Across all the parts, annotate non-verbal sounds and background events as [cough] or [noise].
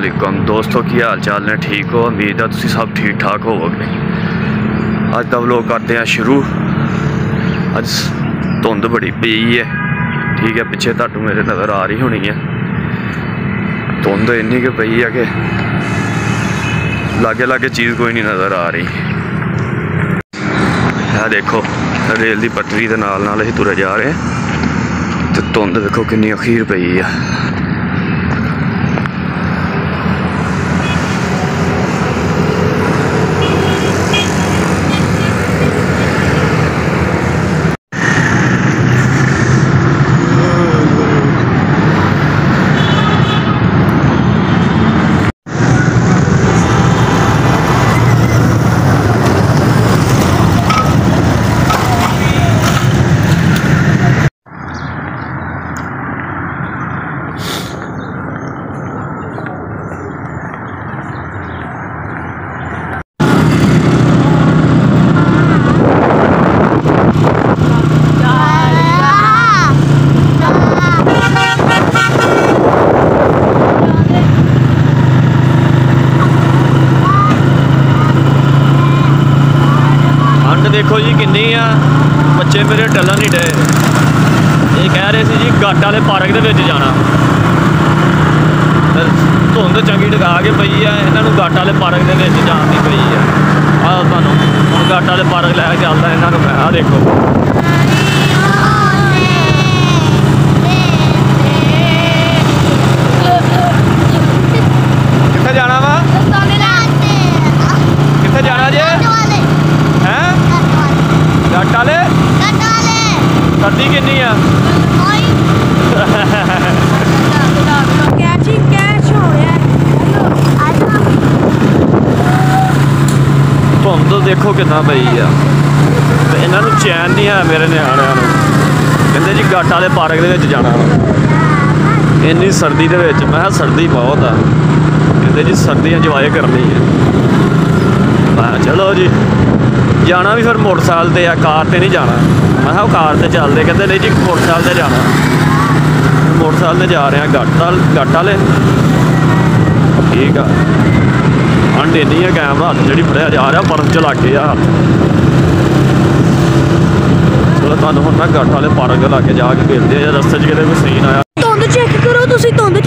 ਵਾਲੇਕੁਮ। ਦੋਸਤੋ, ਕੀ ਹਾਲ ਚਾਲ ਨੇ? ਠੀਕ ਹੋ? ਉਮੀਦ ਹੈ ਤੁਸੀਂ ਸਭ ਠੀਕ ਠਾਕ ਹੋਵੋਗੇ। ਅੱਜ ਦਾ ਵਲੋਗ ਕਰਦੇ ਆ ਸ਼ੁਰੂ। ਅੱਜ ਧੁੰਦ ਬੜੀ ਪਈ ਹੈ ਠੀਕ ਹੈ, ਪਿੱਛੇ ਤੁਹਾਨੂੰ ਮੇਰੇ ਨਜ਼ਰ ਆ ਰਹੀ ਹੋਣੀ ਹੈ ਧੁੰਦ ਇੰਨੀ ਕਿ ਪਈ ਹੈ ਕਿ ਲਾਗੇ ਲਾਗੇ ਚੀਜ਼ ਕੋਈ ਨਹੀਂ ਨਜ਼ਰ ਆ ਰਹੀ। ਇਹ ਦੇਖੋ, ਰੇਲ ਦੀ ਪਟੜੀ ਦੇ ਨਾਲ ਨਾਲ ਅਸੀਂ ਤੁਰੇ ਜਾ ਰਹੇ ਹਾਂ। ਤੇ ਧੁੰਦ ਦੇਖੋ ਕਿੰਨੀ ਅਖੀਰ ਪਈ ਆ। ਤੇ ਆ, ਕਾਰ ਤੇ ਨਹੀਂ ਜਾਣਾ। ਮੈਂ ਕਿਹਾ ਉਹ ਕਾਰ ਤੇ ਚੱਲਦੇ, ਕਹਿੰਦੇ ਨਹੀਂ ਜੀ, ਮੋਟਰਸਾਈਕਲ ਤੇ ਜਾਣਾ। ਮੋਟਰਸਾਈਕਲ ਤੇ ਜਾ ਰਹੇ ਆ ਗੱਟ ਵਾਲ- ਠੀਕ ਆ ਠੰਡ ਇੰਨੀ ਹੈ ਕੈਮਰਾ ਹੱਥ ਜਿਹੜੀ ਫੜਿਆ, ਜਾ ਰਿਹਾ ਬਰਫ਼ ਚ ਲੱਗ ਕੇ ਆ ਹੱਥ ਚਲੋ ਤੁਹਾਨੂੰ ਹੁਣ ਨਾ ਗੱਟ ਵਾਲੇ ਪਾਰਕ ਦੇ ਕੇ ਜਾ ਕੇ ਮਿਲਦੇ ਆ ਰਸਤੇ 'ਚ ਕਿਤੇ ਕੋਈ ਸੀਨ ਆਇਆ। ਧੁੰਦ ਚੈੱਕ ਕਰੋ ਤੁਸੀਂ, ਧੁੰਦ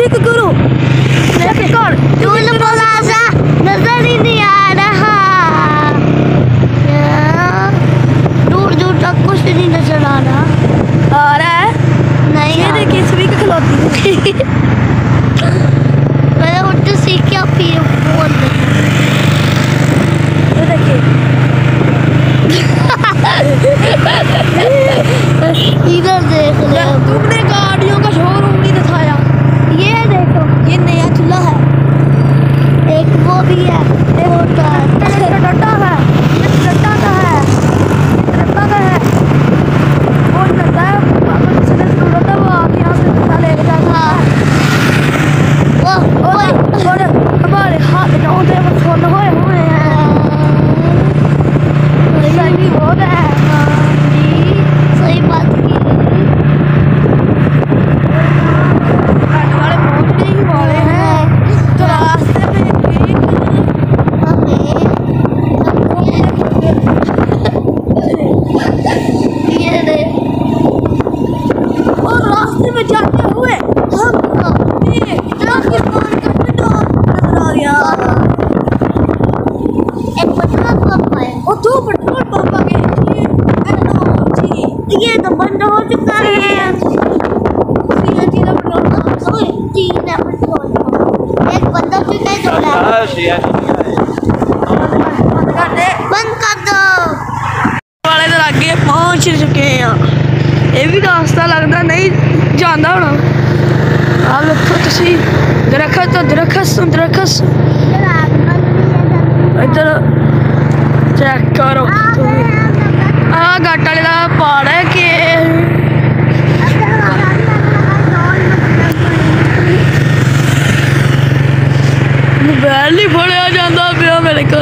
मोबाइल नहीं फड़िया जाता पिया मेरे को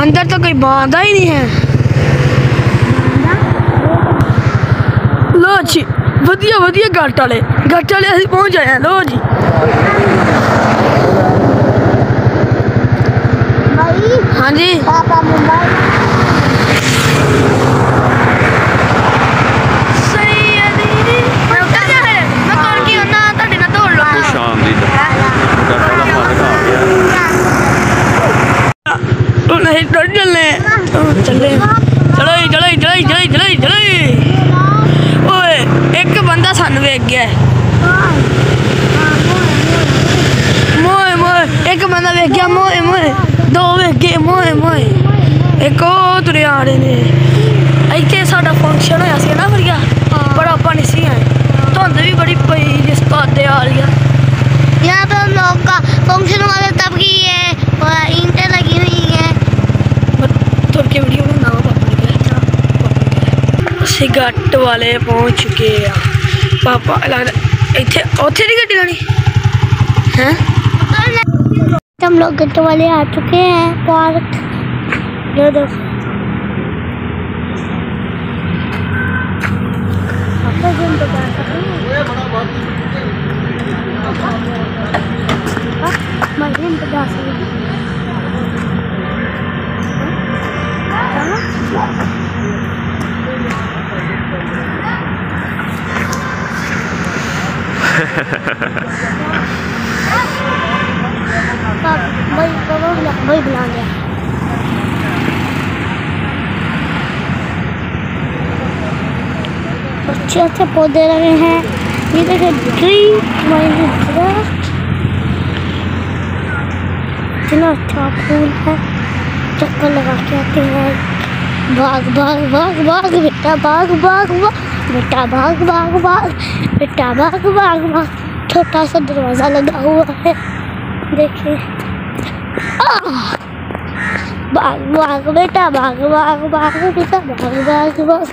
अंदर तो कोई बांधा ही नहीं है। लो जी, वधिया वधिया गट वाले गट वाले अभी पहुँच जाए, लो जी। हाँ जी। ਉਹ ਨਹੀਂ ਡਰ ਚੱਲੇ ਉਹ ਚੱਲੇ ਚਲੋ ਜੀ, ਚਲੋ ਜੀ, ਚਲੋ ਜੀ, ਚਲੋ ਜੀ, ਚਲੋ ਜੀ, ਚਲੋ ਜੀ। ਓਏ ਇੱਕ ਬੰਦਾ ਸਾਨੂੰ ਵੇਖ ਗਿਆ ਹੈ। ਮੋਏ ਮੋਏ ਇੱਕ ਬੰਦਾ ਵੇਖ ਗਿਆ ਮੋਏ ਮੋਏ ਦੋ ਵੇਖ ਗਏ ਮੋਏ ਮੋਏ ਇੱਕ ਉਹ ਤੁਰੇ ਆ ਰਹੇ ਨੇ ਇੱਥੇ ਸਾਡਾ ਫੰਕਸ਼ਨ ਹੋਇਆ ਸੀ ਨਾ ਵਰੀਆ ਪਰ ਆਪਾਂ ਨਹੀਂ ਸੀ ਆਏ ਧੁੰਦ ਵੀ ਬੜੀ ਪਈ ਜਿਸ ਪਾਤੇ ਆ ਰਹੀ ਆ यहाँ पे हम लोग का फंक्शन वाले तब की है के वीडियो में ना पापा निकला सिगट वाले पहुँच चुके हैं पापा लगता इतने उत्थे नहीं गड्डी लानी है? हम लोग गट वाले आ चुके हैं, पार्क। दो दो। तो रही हूँ। अच्छे अच्छे पौधे लगे हैं। ये देखिए ट्री इतना अच्छा फूल है। चक्कर लगा के आते हैं। भाग भाग भाग भाग बेटा भाग भाग भाग बेटा भाग भाग भाग बेटा भाग भाग भाग छोटा सा दरवाज़ा लगा हुआ है देखिए! भाग भाग बेटा भाग भाग भाग बेटा भाग भाग भाग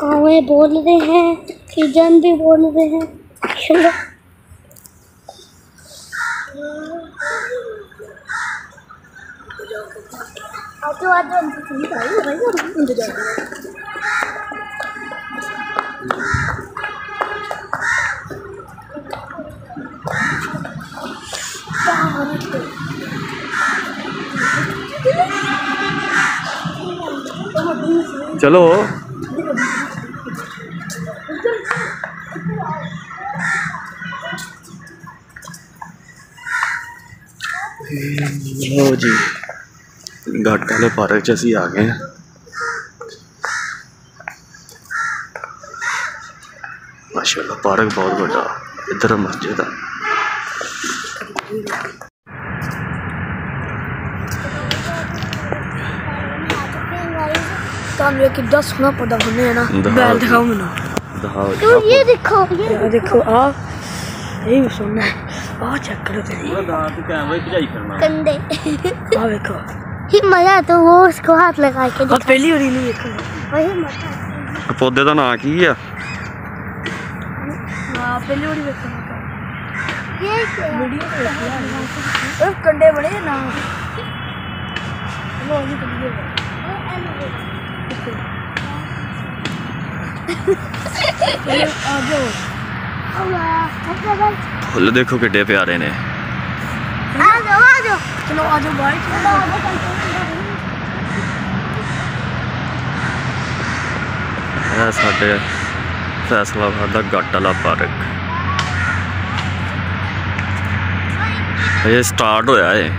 कौवे बोल रहे हैं पिजन भी बोल रहे हैं चलो चलो। जी। घाट वाले पार्क जैसे ही आ गए हैं। माशाल्लाह पार्क बहुत बड़ा इधर मस्जिद। तो है दस पता है ना। बैल तो दिखाओ ये देखो ये देखो आ ये सुनना आ चेक करो तेरी कंधे। आ देखो। ही मज़ा तो वो उसको हाथ लगा के पहली नहीं वही मज़ा तो पौधे का नाम की है? पहली ये कंडे बड़े ना। [laughs] फुल देखो कि प्यारे ने। आ जाओ आ जाओ ਚਲੋ ਆ ਜਾਓ ਬਾਈ ਇਹ ਸਾਡੇ ਫੈਸਲਾਬਾਦ ਦਾ ਗੱਟ ਵਾਲਾ ਪਾਰਕ ਇਹ ਸਟਾਰਟ ਹੋਇਆ ਏ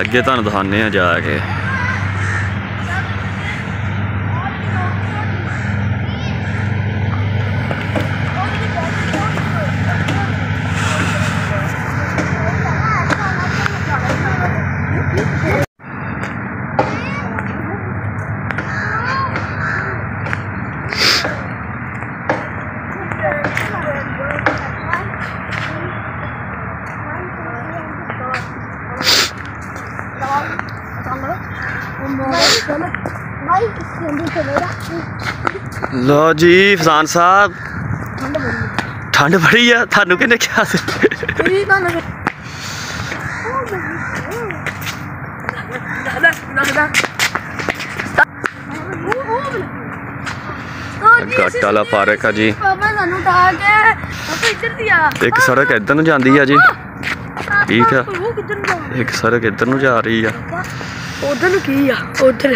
ਅੱਗੇ ਤੁਹਾਨੂੰ ਦਿਖਾਣੇ ਆ ਜਾ ਕੇ ਲਓ ਜੀ ਫਜ਼ਾਨ ਸਾਹਿਬ। ਠੰਡ ਬੜੀ ਆ ਤੁਹਾਨੂੰ ਕਿਹਨੇ ਕਿਹਾ ਸੀ? ਗੱਟ ਵਾਲਾ ਪਾਰਕ ਆ ਜੀ। ਇੱਕ ਸੜਕ ਇੱਧਰ ਨੂੰ ਜਾਂਦੀ ਆ ਜੀ। ਠੀਕ ਆ। ਇੱਕ ਸੜਕ ਇੱਧਰ ਨੂੰ ਜਾ ਰਹੀ ਆ। ਉਧਰ ਨੂੰ ਕੀ ਆ? ਉਧਰ।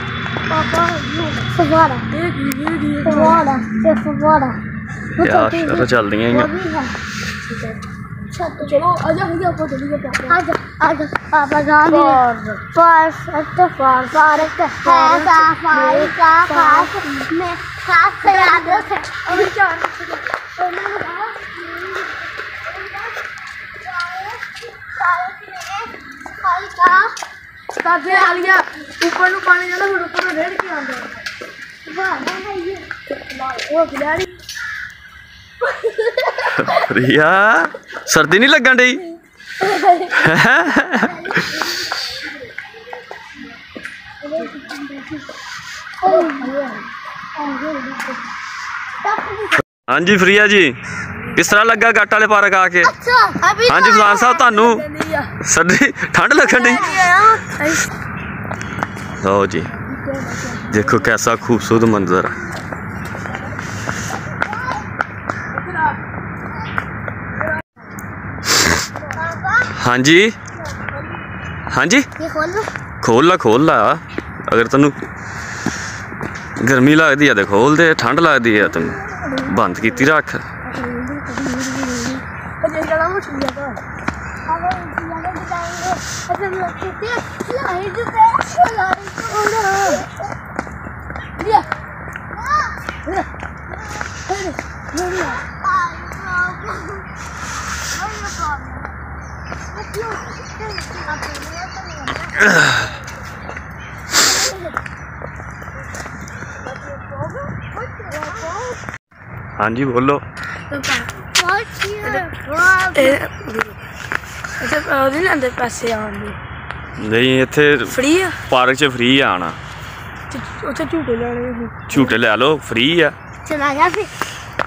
पापा फवारा फवारा ये फवारा यार तो चल रही है अच्छा तो चलो आजा मुझे आपको चलिए पापा आजा आजा पापा गाँव में पास अच्छा पार पार का है सफ़ाई का खास में खास से याद रख और क्या और मैं बताऊँ सफ़ाई का कब आ गया ऊपर में पानी डाला फिर ऊपर में रेड क्यों आ गया रिया सर्दी नहीं लगन डी हाँ जी फ्रिया जी किस तरह लगा गट आले पार्क आके अच्छा, हाँ जी फलान साहब थानू सर्दी ठंड लगन दी ਲਓ ਜੀ। ਦੇਖੋ ਕਿੰਨਾ ਖੂਬਸੂਰਤ ਮੰਜ਼ਰ ਹੈ ਹਾਂਜੀ? ਹਾਂਜੀ? ਖੋਲ ਲਾ ਖੋਲ ਲਾ। ਅਗਰ ਤੈਨੂੰ ਗਰਮੀ ਲੱਗਦੀ ਆ ਤੇ ਖੋਲ ਦੇ ਠੰਡ ਲੱਗਦੀ ਆ ਤੈਨੂੰ। ਬੰਦ ਕੀਤੀ ਰੱਖ। ਅਜੇ का अगर इंडिया अच्छा लोग कहते हैं ਨਹੀਂ ਇੱਥੇ ਫ੍ਰੀ ਆ? ਪਾਰਕ 'ਚ ਫ੍ਰੀ ਆ ਆਣਾ। ਉੱਥੇ ਝੂਟੇ ਲੈਣੇ ਝੂਟੇ ਲੈ ਲਓ ਫ੍ਰੀ ਆ। ਚਲਾ ਜਾ ਫੇ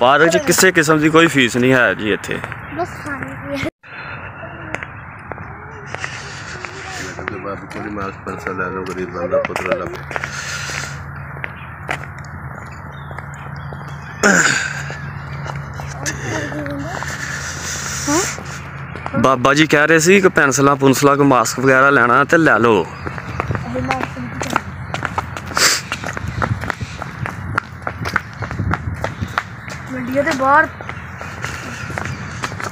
ਪਾਰਕ 'ਚ ਕਿਸੇ ਕਿਸਮ ਦੀ ਕੋਈ ਫੀਸ ਨਹੀਂ ਹੈ ਜੀ ਇੱਥੇ। ਬਸ ਖਾਣੇ ਦੀ ਬਾਬੂ ਬਾਬਾ ਜੀ ਕਹਿ ਰਹੇ ਸੀ ਕਿ ਪੈਨਸਲਾਂ ਪੁਨਸਲਾਂ ਕੋ ਮਾਸਕ ਵਗੈਰਾ ਲੈਣਾ ਤੇ ਲੈ ਲਓ ਮੰਡੀਆਂ ਦੇ ਬਾਹਰ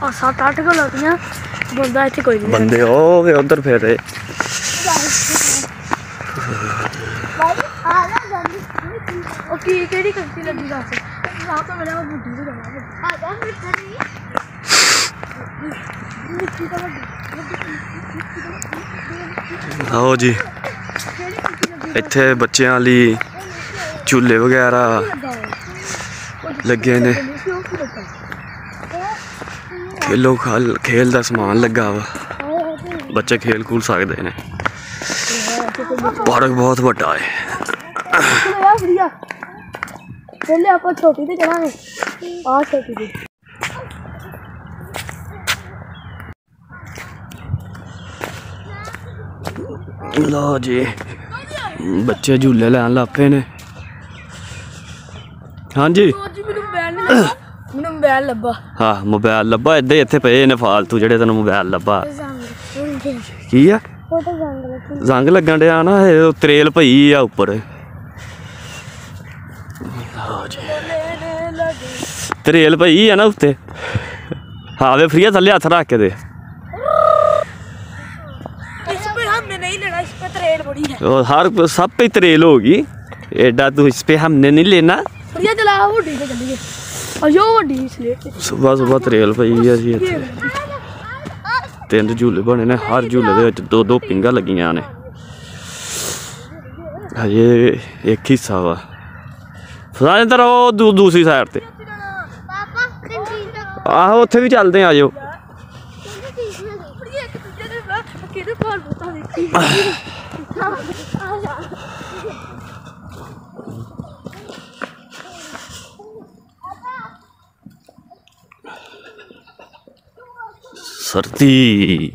ਆ ਸੱਤ ਅੱਠ ਕੋਲ ਆਉਂਦੀਆਂ ਬੰਦਾ ਇੱਥੇ ਕੋਈ ਨਹੀਂ ਬੰਦੇ ਉਹ ਵੇ ਉਧਰ ਫੇਰ ਰਹੇ ਉਹ ਕੀ ਕਿਹੜੀ ਕੰਟਰੀ ਲੱਗੀ ਦੱਸ ਰਾਤ ਨੂੰ ਮਿਲਿਆ ਮੈਂ ਬੁੱਢੀ ਨੂੰ ਜਾਵਾਂਗੇ ਆ ਜਾ ਫਿਰ ਕਰੀ ਆਓ ਜੀ ਇੱਥੇ ਬੱਚਿਆਂ ਲਈ ਝੂਲੇ ਵਗੈਰਾ ਲੱਗੇ ਨੇ ਖੇਲੋ ਖਾਲ ਖੇਲ ਦਾ ਸਮਾਨ ਲੱਗਾ ਵਾ ਬੱਚੇ ਖੇਲ ਕੂਲ ਸਕਦੇ ਨੇ ਪਾਰਕ ਬਹੁਤ ਵੱਡਾ ਹੈ ਚਲੋ ਯਾਰ ਵਧੀਆ ਪਹਿਲੇ ਆਪਾਂ ਛੋਟੀ ਤੇ ਚਲਾਂਗੇ ਆ ਛੋਟੀ ਤੇ ਲੋ ਜੀ। ਬੱਚੇ ਝੂਲੇ ਲੈਣ ਲੱਪੇ ਨੇ। ਹਾਂਜੀ? ਮੈਨੂੰ ਮੋਬਾਈਲ ਨਹੀਂ ਲੱਭਾ। ਮੈਨੂੰ ਮੋਬਾਈਲ ਲੱਭਾ। ਹਾਂ ਮੋਬਾਈਲ ਲੱਭਾ। ਇੱਦਾਂ ਇੱਥੇ ਪਏ ਨੇ ਫਾਲਤੂ ਜਿਹੜੇ ਤੈਨੂੰ ਮੋਬਾਈਲ ਲੱਭਾ। ਕੀ ਆ? ਉਹ ਜੰਗ ਲੱਗਣ ਡਿਆ ਨਾ ਇਹ ਤਰੇਲ ਪਈ ਆ ਉੱਪਰ। ਤਰੇਲ ਪਈ ਆ ਨਾ ਉੱਤੇ। ਹਾਂ ਵੇ ਫਰੀਆ ਥੱਲੇ ਹੱਥ ਰੱਖ ਕੇ ਦੇ। इस पे ट्रेन बड़ी है और हर सब पे तरेल होगी एडा तो इस पे हमने नहीं लेना ਫੜੀਆ ਚਲਾ ਵੱਡੀ ਤੇ ਚੱਲੀਏ ਅਯੋ ਵੱਡੀ ਸਲੇਟ ਸਵੇਰ ਸਵੇਰ ਤਰੇਲ ਪਈ ਆ ਜੀ ਇੱਥੇ ਤਿੰਨ ਝੂਲੇ ਬਣੇ ਨੇ ਹਰ ਝੂਲੇ ਦੇ ਵਿੱਚ ਦੋ ਦੋ ਪਿੰਗਾਂ ਲੱਗੀਆਂ ਨੇ ਹਜੇ ਇੱਕ ਹਿੱਸਾ ਵਾ ਫਜ਼ਾਇੰਦਰ ਉਹ ਦੂ ਦੂਸਰੀ ਸਾਈਡ ਤੇ ਪਾਪਾ ਕੰਟੀਨ ਆਹੋ ਉੱਥੇ ਵੀ ਚੱਲਦੇ ਆ ਆਜੋ ਫੜੀਆ ਇੱਕ ਦੂਜੇ ਦੇ ਬਾਹਰ ਕਿਹਦੇ ਕੋਲ ਬੁੱਤਾ ਦੇਖੀ ਸਰਦੀ ਚੱਲ ਬਹਿ ਜਾਓ Serti.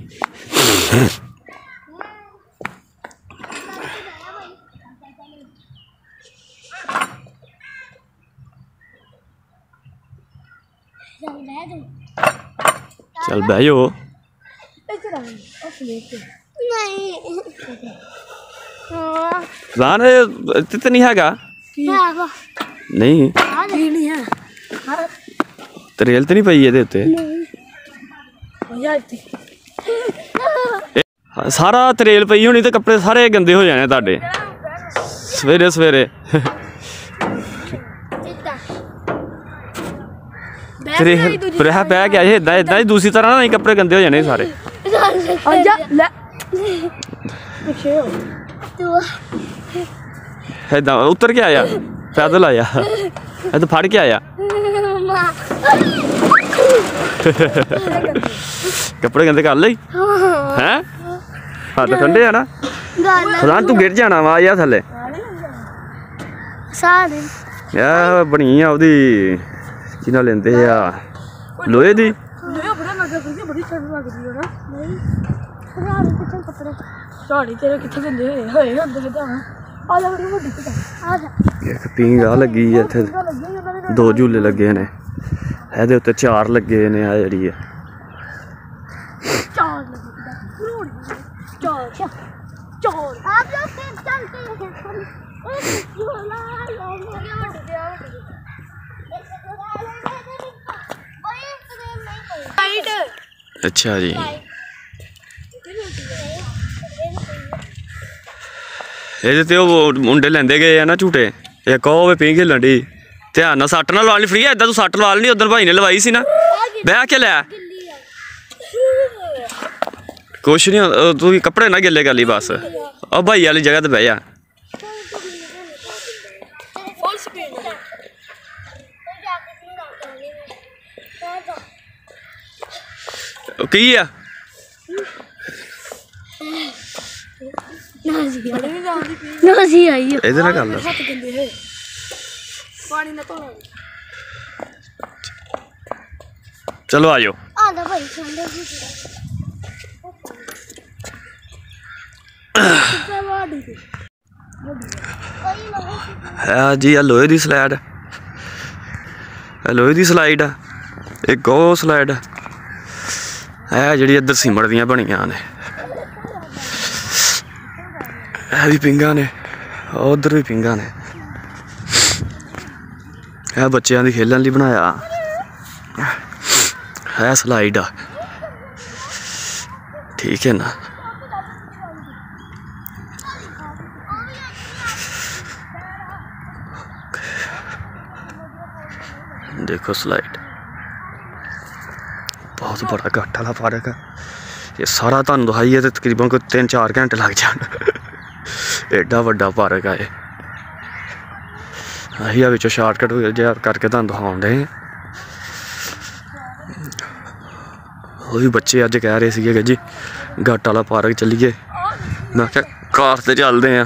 Selbayo. Selbayo. Salbayo. ਤੇ ਫਜ਼ਾਨ ਇੱਥੇ ਤਾਂ ਨਹੀਂ ਹੈਗਾ। ਨਹੀਂ। ਕੀ ਨਹੀਂ ਹੈ। ਤਰੇਲ ਤੇ ਨਹੀਂ ਪਈ ਇਹਦੇ ਉੱਤੇ। ਸਾਰਾ ਤਰੇਲ ਪਈ ਹੋਣੀ ਤੇ ਕੱਪੜੇ ਸਾਰੇ ਗੰਦੇ ਹੋ ਜਾਣੇ ਤੁਹਾਡੇ। ਸਵੇਰੇ ਸਵੇਰੇ। ਤੇਰੇ ਰਹਿ ਬਹਿ ਗਿਆ ਇਦਾਂ ਇਦਾਂ ਹੀ ਦੂਸਰੀ ਤਰ੍ਹਾਂ ਨਾਲ ਹੀ ਕੱਪੜੇ ਗੰਦੇ ਹੋ ਜਾਣੇ ਸਾਰੇ। ਆ ਜਾ ਲੈ। ਪਿੱਛੇ है उतर के आया। पैदल आया। है तो फाड़ के आया। कपड़े गंदे कर ले। हैं? हाथ ठंडे है ना? फरहान तू गिर जाना वा या थले। बनी आ ओदी जिना लेंदे आ लोहे दी। ਕਿਹਨਾਂ ਲੈਂਦੇ ਆ ਲੋਹੇ ਦੀ ਇਹ ਬੜਾ ਮਜ਼ਾ ਫੜੀਆ ਬੜੀ ਚੜ੍ਹ ਲੱਗਦੀ ਹੈ ਨਾ ਰਾਤ ਕਿੱਥੇ ਕੱਪੜੇ ਸਾੜੀ ਤੇਰੇ ਕਿੱਥੇ ਗੰਦੇ ਹੋਏ ਹੋਏ ਹੁੰਦੇ ਤਾਂ ਆ ਲੈ ਬੜੀ ਵੱਡੀ ਤੇ ਆ ਜਾ ਇੱਕ ਪਿੰਗ ਆ ਲੱਗੀ ਆ ਇੱਥੇ ਦੋ ਝੂਲੇ ਲੱਗੇ ਨੇ ਇਹਦੇ ਉੱਤੇ ਚਾਰ ਲੱਗੇ ਨੇ ਆ ਜਿਹੜੀ ਆ ਚਾਰ ਲੱਗਦਾ ਰੋੜ ਚਾਰ ਚਾਰ आप लोग फिर चलते हैं एक झूला लेने के बाद ਰਾਈਟ ਅੱਛਾ ਜੀ ਇਹਦੇ ਤੇ ਉਹ ਮੁੰਡੇ ਲੈਂਦੇ ਗਏ ਆ ਨਾ ਝੂਟੇ। ਇੱਕ ਉਹ ਵੇ ਪਿੰਗ ਖੇਲਣ ਦੀ ਧਿਆਨ ਨਾਲ ਸੱਟ ਨਾਲ ਲਵਾ ਲਈ ਫਰੀ ਐ ਇਦਾਂ ਤੂੰ ਸੱਟ ਲਵਾ ਲੈਣੀ ਉਧਰ ਭਾਈ ਨੇ ਲਵਾਈ ਸੀ ਨਾ। ਬਹਿ ਕੇ ਲੈ। ਕੁਛ ਨਹੀਂ ਤੂੰ ਕੱਪੜੇ ਨਾ ਗਿੱਲੇ ਕਰ ਲਈ ਬਸ। ਉਹ ਭਾਈ ਵਾਲੀ ਜਗ੍ਹਾ ਤੇ ਬਹਿ ਜਾ। ਫੁੱਲ ਸਪੀਡ ਨਾ ਸੀ ਆਈ ਨਹੀਂ ਜਾਂਦੀ ਪਈ ਕਰ ਲੈ ਚਲੋ ਆਜੋ ਆ ਜੀ ਆ ਲੋਹੇ ਦੀ ਸਲਾਈਡ। ਆ ਲੋਹੇ ਦੀ ਸਲਾਈਡ ਆ। ਇੱਕ ਉਹ ਸਲਾਈਡ ਆ। ਜਿਹੜੀ ਇੱਧਰ ਸਿਮੜ ਦੀਆਂ ਬਣੀਆਂ ਨੇ। ਇਹ ਵੀ ਪਿੰਗਾਂ ਨੇ ਉਧਰ ਵੀ ਪਿੰਗਾਂ ਨੇ ਇਹ ਬੱਚਿਆਂ ਦੀ ਖੇਲਣ ਲਈ ਬਣਾਇਆ ਇਹ ਸਲਾਈਡ ਆ ਠੀਕ ਹੈ ਨਾ देखो स्लाइड बहुत बड़ा घाट वाला पार्क है ये सारा ਤੁਹਾਨੂੰ ਦਿਖਾਈਏ ਤੇ ਤਕਰੀਬਨ ਕੋਈ 3-4 ਘੰਟੇ ਲੱਗ ਜਾਣ ਐਡਾ ਵੱਡਾ ਪਾਰਕ ਆ ਇਹ। ਅਸੀਂ ਆ ਵਿੱਚੋਂ ਸ਼ਾਰਟਕਟ ਜਿਹਾ ਕਰਕੇ ਤੁਹਾਨੂੰ ਦਿਖਾਉਂਦੇ ਹਾਂ ਉਹ ਵੀ ਬੱਚੇ ਅੱਜ ਕਹਿ ਰਹੇ ਸੀਗੇ ਕਿ ਜੀ, ਘਾਟ ਵਾਲਾ ਪਾਰਕ ਚੱਲੀਏ। ਮੈਂ ਕਿਹਾ, ਕਾਰ ਤੇ ਚੱਲਦੇ ਆ।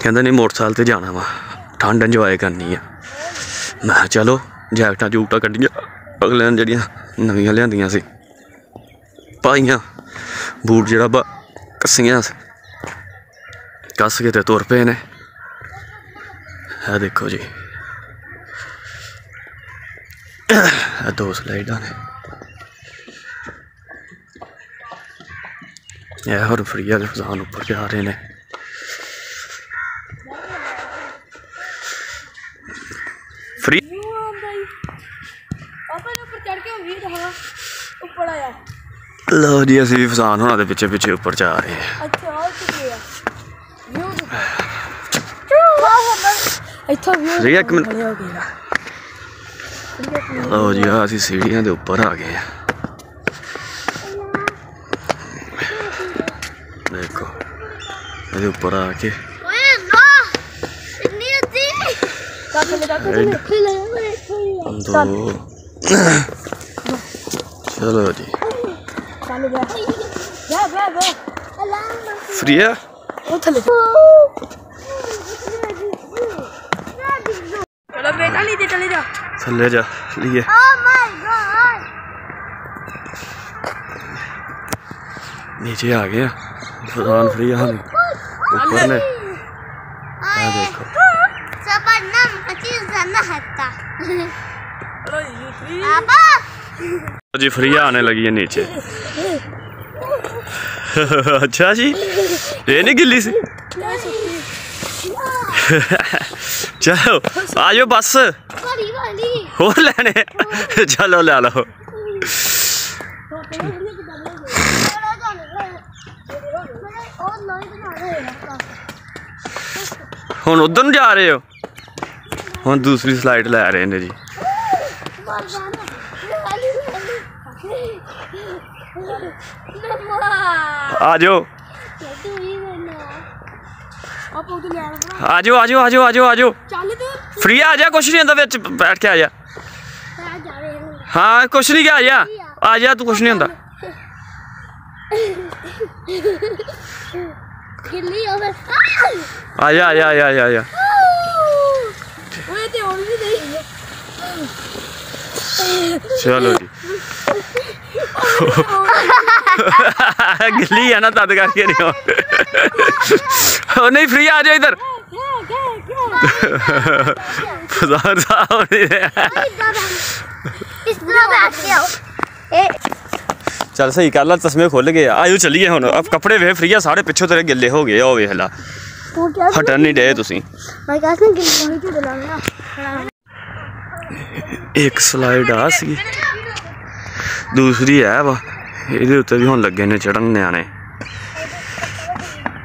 ਕਹਿੰਦੇ ਨਹੀਂ, ਮੋਟਰਸਾਈਕਲ ਤੇ ਜਾਣਾ ਵਾ। ਠੰਡ ਇੰਜੋਏ ਕਰਨੀ ਆ। ਮੈਂ ਕਿਹਾ, ਚਲੋ, ਜੈਕਟਾਂ ਜੂਕਟਾਂ ਕੱਢੀਆਂ। ਅਗਲੇ ਨੇ ਜਿਹੜੀਆਂ ਨਵੀਆਂ ਲਿਆਂਦੀਆਂ ਸੀ। ਪਾਈਆਂ। ਬੂਟ ਜਿਹੜਾ ਬਾ ਕੱਸੀਆਂ ਕੱਸ ਕੇ ਤੇ ਤੁਰ ਪਏ ਨੇ ਇਹ ਦੇਖੋ ਜੀ ਇਹ ਦੋ ਸਲਾਈਡਾਂ ਨੇ ਇਹ ਹੋਰ ਫਰੀਆ ਦੇ ਫਜ਼ਾਨ ਉੱਪਰ ਜਾ ਰਹੇ ਨੇ ਫਰੀ ਹੀ ਪਾਪਾ ਨੇ ਉੱਪਰ ਚੜ ਕੇ ਵੀ ਰਹਾ ਉੱਪਰ ਆਇਆ ਲਓ ਜੀ ਅਸੀਂ ਵੀ ਫਜ਼ਾਨ ਹੋਣਾ ਦੇ ਪਿੱਛੇ ਪਿੱਛੇ ਉੱਪਰ ਜਾ ਰਹੇ ਹਾਂ ਅੱਛਾ ਆ ਕੀ ਗਿਆ ਇੱਥੋਂ ਵੀ ਫਰੀ ਇੱਕ ਮਿੰਟ। ਲਓ ਜੀ ਆ ਅਸੀਂ ਸੀੜੀਆਂ ਦੇ ਉੱਪਰ ਆ ਗਏ ਆ। ਦੇਖੋ ਇਹਦੇ ਉੱਪਰ ਆ ਕੇ। ਓਏ ਵਾਹ ਇੰਨੀ ਉੱਚੀ ਕੱਟ ਲੈ ਕੱਟ ਇੱਕ, ਖਿਲੇ ਹੋਏ ਖਿਲੇ ਦੋ ਚਲੋ ਜੀ। ਚੱਲ ਜਾ। ਜਾ ਜਾ ਜਾ। थले चलो बेटा ले चले जा चले जा लिए। नीचे आ गया भगवान फ्री है ऊपर ने आ देखो। सब नाम जाना जी फ्री आने लगी है नीचे। [laughs] अच्छा जी। ਇਹ ਨਹੀਂ ਗਿੱਲੀ ਸੀ? [laughs] ਚਲੋ ਆਜੋ ਬਸ। ਹੋਰ ਲੈਣੇ? ਚਲੋ ਲੈ ਲਓ। ਹੁਣ ਉਧਰ ਨੂੰ ਜਾ ਰਹੇ ਹੋ? ਹੁਣ ਦੂਸਰੀ ਸਲਾਈਡ ਲੈ ਰਹੇ ਨੇ ਜੀ। ਆ ਜਾਓ ਆਪਾਂ ਉਹਦੇ ਲੈਣ ਬਣਾ ਆਜੋ ਆਜੋ ਆਜੋ ਆਜੋ ਆਜੋ। ਚੱਲ ਤੂੰ ਆ ਜਾ ਕੁਛ ਨਹੀਂ ਹੁੰਦਾ ਵਿੱਚ ਬੈਠ ਕੇ ਆ ਜਾ। ਹਾਂ। ਕੁਛ ਨਹੀਂ ਆ ਜਾ। ਆ। ਜਾ ਤੂੰ ਕੁਛ ਨਹੀਂ ਹੁੰਦਾ। ਗਿੱਲੀ ਹੋਵੇ ਆ ਜਾ ਆ ਜਾ ਆ ਜਾ ਆ ਜਾ। ਓਏ ਤੇ ਹੁਣ ਵੀ ਨਹੀਂ चलो जी। गिली है ना, तद करके नहीं हो। नहीं, फ्री आ जाओ इधर। फजान साहब चल, सही कल तस्मे खोल गए। आयो, चलिए हूँ अब कपड़े वे, फ्री है, सारे पिछों तेरे गिले हो गए हटन नहीं डे तुम ਇੱਕ ਸਲਾਈਡ ਆ ਸੀ ਦੂਸਰੀ ਹੈ ਵਾ ਇਹਦੇ ਉੱਤੇ ਵੀ ਹੁਣ ਲੱਗੇ ਨੇ ਚੜਨ ਨਿਆਣੇ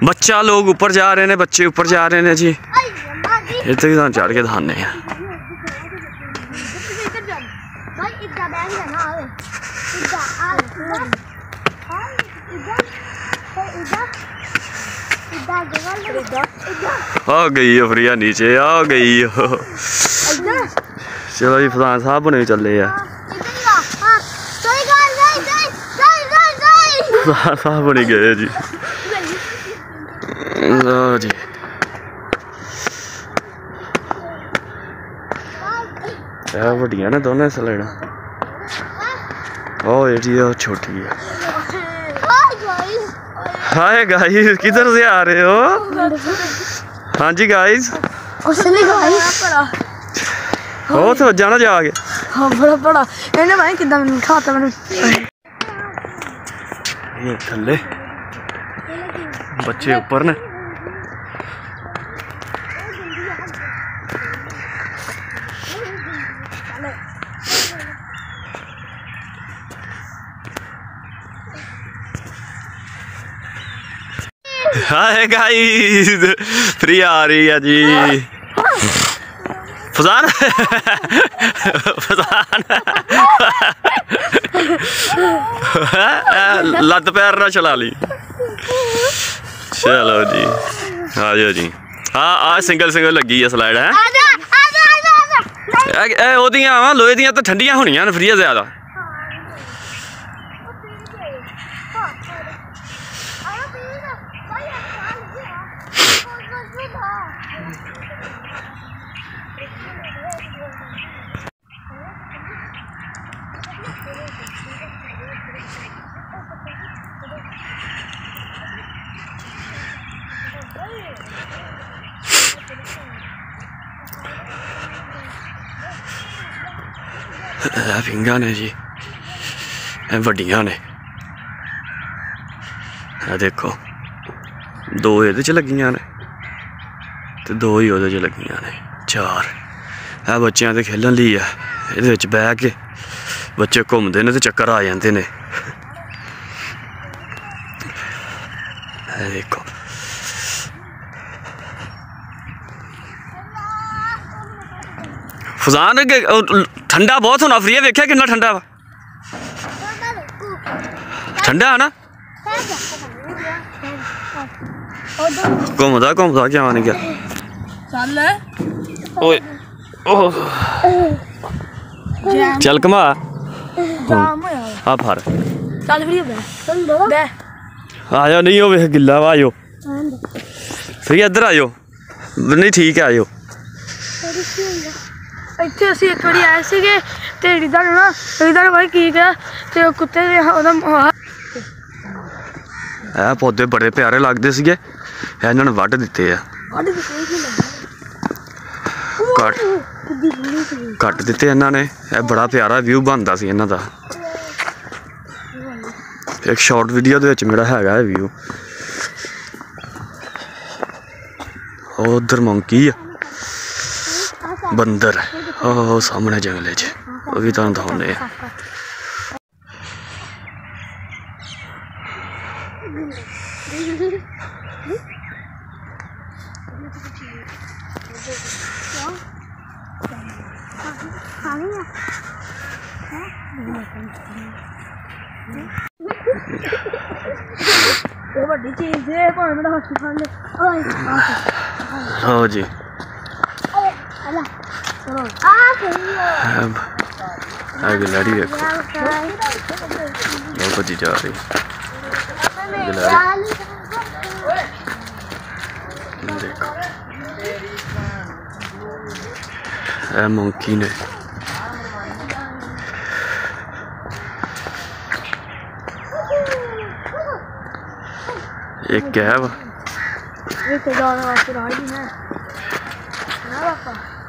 ਬੱਚਾ ਲੋਕ ਉੱਪਰ ਜਾ ਰਹੇ ਨੇ ਬੱਚੇ ਉੱਪਰ ਜਾ ਰਹੇ ਨੇ ਜੀ आई अम्मा जी ਇੱਥੇ ਵੀ ਤਾਂ ਚੜ ਕੇ ਦਿਖਾਉਂਦੇ ਆ भाई इतना बैग है ना आवे इतना आ इधर हाँ इधर तो इधर इधर गगल इधर इधर ਆ ਗਈ ਆ ਫਰੀਆ ਨੀਚੇ ਆ ਗਈ ਆ इधर ਚਲੋ ਜੀ ਫਜ਼ਾਨ ਸਾਹਿਬ ਬਣੇ ਚੱਲੇ ਆ इधर का हाँ सही गाल नहीं नहीं नहीं नहीं नहीं ਫਜ਼ਾਨ ਸਾਹਿਬ ਬਣੇ ਗਏ ਜੀ ਲਓ ਜੀ ਇਹ ਵੱਡੀਆਂ ਨੇ ਦੋਨੇ ਸਲਾਈਡਾਂ ਉਹ ਜਿਹੜੀ ਆ ਉਹ ਛੋਟੀ ਆ हाय गाइस हाय गाइस किधर से आ रहे हो हाँ जी गाइस उसने गाइस ਬੜਾ हो तो जाना जाके ਹਾਂ ਬੜਾ ਬੜਾ ਇਹਨੇ ਭਾਈ ਕਿਦਾਂ ਮੈਨੂੰ ਉਠਾਤਾ ਮੈਨੂੰ ये थल्ले बच्चे ऊपर ने हाय गाइस फ्री आ रही है जी ਫਜ਼ਾਨ ਫਜ਼ਾਨ [laughs] [laughs] [laughs] ਲੱਤ ਪੈਰ ਨਾ ਚਲਾ ਲਈ। ਚਲੋ ਜੀ। ਆ ਜਾਓ ਜੀ। ਹਾਂ ਆ ਸਿੰਗਲ ਸਿੰਗਲ ਲੱਗੀ ਆ ਸਲਾਈਡ ਹੈ। ਇਹ ਉਹਦੀਆਂ ਵਾ ਲੋਹੇ ਦੀਆਂ ਤਾਂ ਠੰਡੀਆਂ ਹੋਣੀਆਂ ਨੇ ਫਰੀਆ ਜ਼ਿਆਦਾ। ਪਿੰਗਾਂ ਨੇ ਜੀ ਇਹ ਵੱਡੀਆਂ ਨੇ ਇਹ ਦੇਖੋ ਦੋ ਇਹਦੇ ਚ ਲੱਗੀਆਂ ਨੇ ਤੇ ਦੋ ਹੀ ਉਹਦੇ ਚ ਲੱਗੀਆਂ ਨੇ ਚਾਰ ਇਹ ਬੱਚਿਆਂ ਦੇ ਖੇਲਣ ਲਈ ਆ ਇਹਦੇ ਵਿੱਚ ਬਹਿ ਕੇ ਬੱਚੇ ਘੁੰਮਦੇ ਨੇ ਤੇ ਚੱਕਰ ਆ ਜਾਂਦੇ ਨੇ ਇਹ ਦੇਖੋ ਫਜ਼ਾਨ ਅੱਗੇ ਉਹ ਠੰਡਾ ਬਹੁਤ ਹੋਣਾ ਫਰੀ ਵੇਖਿਆ ਕਿੰਨਾ ਠੰਡਾ ਵਾ ਠੰਡਾ ਹੈ ਨਾ ਘੁੰਮਦਾ ਘੁੰਮਦਾ ਕਿਉਂ ਨਹੀਂ ਗਿਆ ਚੱਲ ਓਏ ਓਹ ਜੈਮ ਚੱਲ ਕਮਾ ਜਾਮ ਹੋਇਆ ਆ ਫੜ ਚੱਲ ਫਰੀ ਬੈ ਚੱਲ ਦੋ ਬੈ ਆ ਜਾ ਨਹੀਂ ਉਹ ਵੇਖ ਗਿੱਲਾ ਵਾ ਆਇਓ ਫਰੀ ਇੱਧਰ ਆਇਓ ਨਹੀਂ ਠੀਕ ਹੈ ਆਇਓ ਇੱਥੇ ਅਸੀਂ ਇੱਕ ਵਾਰੀ ਆਏ ਸੀਗੇ ਤੇ ਰਿਦਾ ਨੇ ਨਾ ਰਿਦਾ ਨੇ ਭਾਈ ਕੀ ਕਿਹਾ ਤੇ ਉਹ ਕੁੱਤੇ ਨੇ ਉਹਦਾ ਇਹ ਪੌਦੇ ਬੜੇ ਪਿਆਰੇ ਲੱਗਦੇ ਸੀਗੇ। ਇਹ ਇਹਨਾਂ ਨੇ ਵੱਢ ਦਿੱਤੇ ਆ। ਵੱਢ ਕੇ ਕੱਟ ਕੱਟ ਦਿੱਤੇ ਇਹਨਾਂ ਨੇ। ਇਹ ਬੜਾ ਪਿਆਰਾ ਵਿਊ ਬਣਦਾ ਸੀ ਇਹਨਾਂ ਦਾ। ਇੱਕ ਸ਼ਾਰਟ ਵੀਡੀਓ ਦੇ ਵਿੱਚ ਮੇਰਾ ਹੈਗਾ ਇਹ ਵਿਊ ਉਹ ਉਧਰ ਮੰਕੀ ਆ। ਬੰਦਰ। ਉਹ ਸਾਹਮਣੇ ਜੰਗਲੇ 'ਚ ਉਹ ਵੀ ਤੁਹਾਨੂੰ ਦਿਖਾਉਂਦੇ ਆ ਇਹ ਵੱਡੀ ਚੀਜ਼ ਹੈ ਭਾਵੇਂ ਮੇਰਾ ਹੱਥ ਫੜ ਲੈ ਓਏ ਲਓ ਜੀ ਆ ਗਈ अब आगे लड़ी है। हाँ। नौपति जा रही देखो। मुमकिन है एक क्या है वो एक है। ना पापा।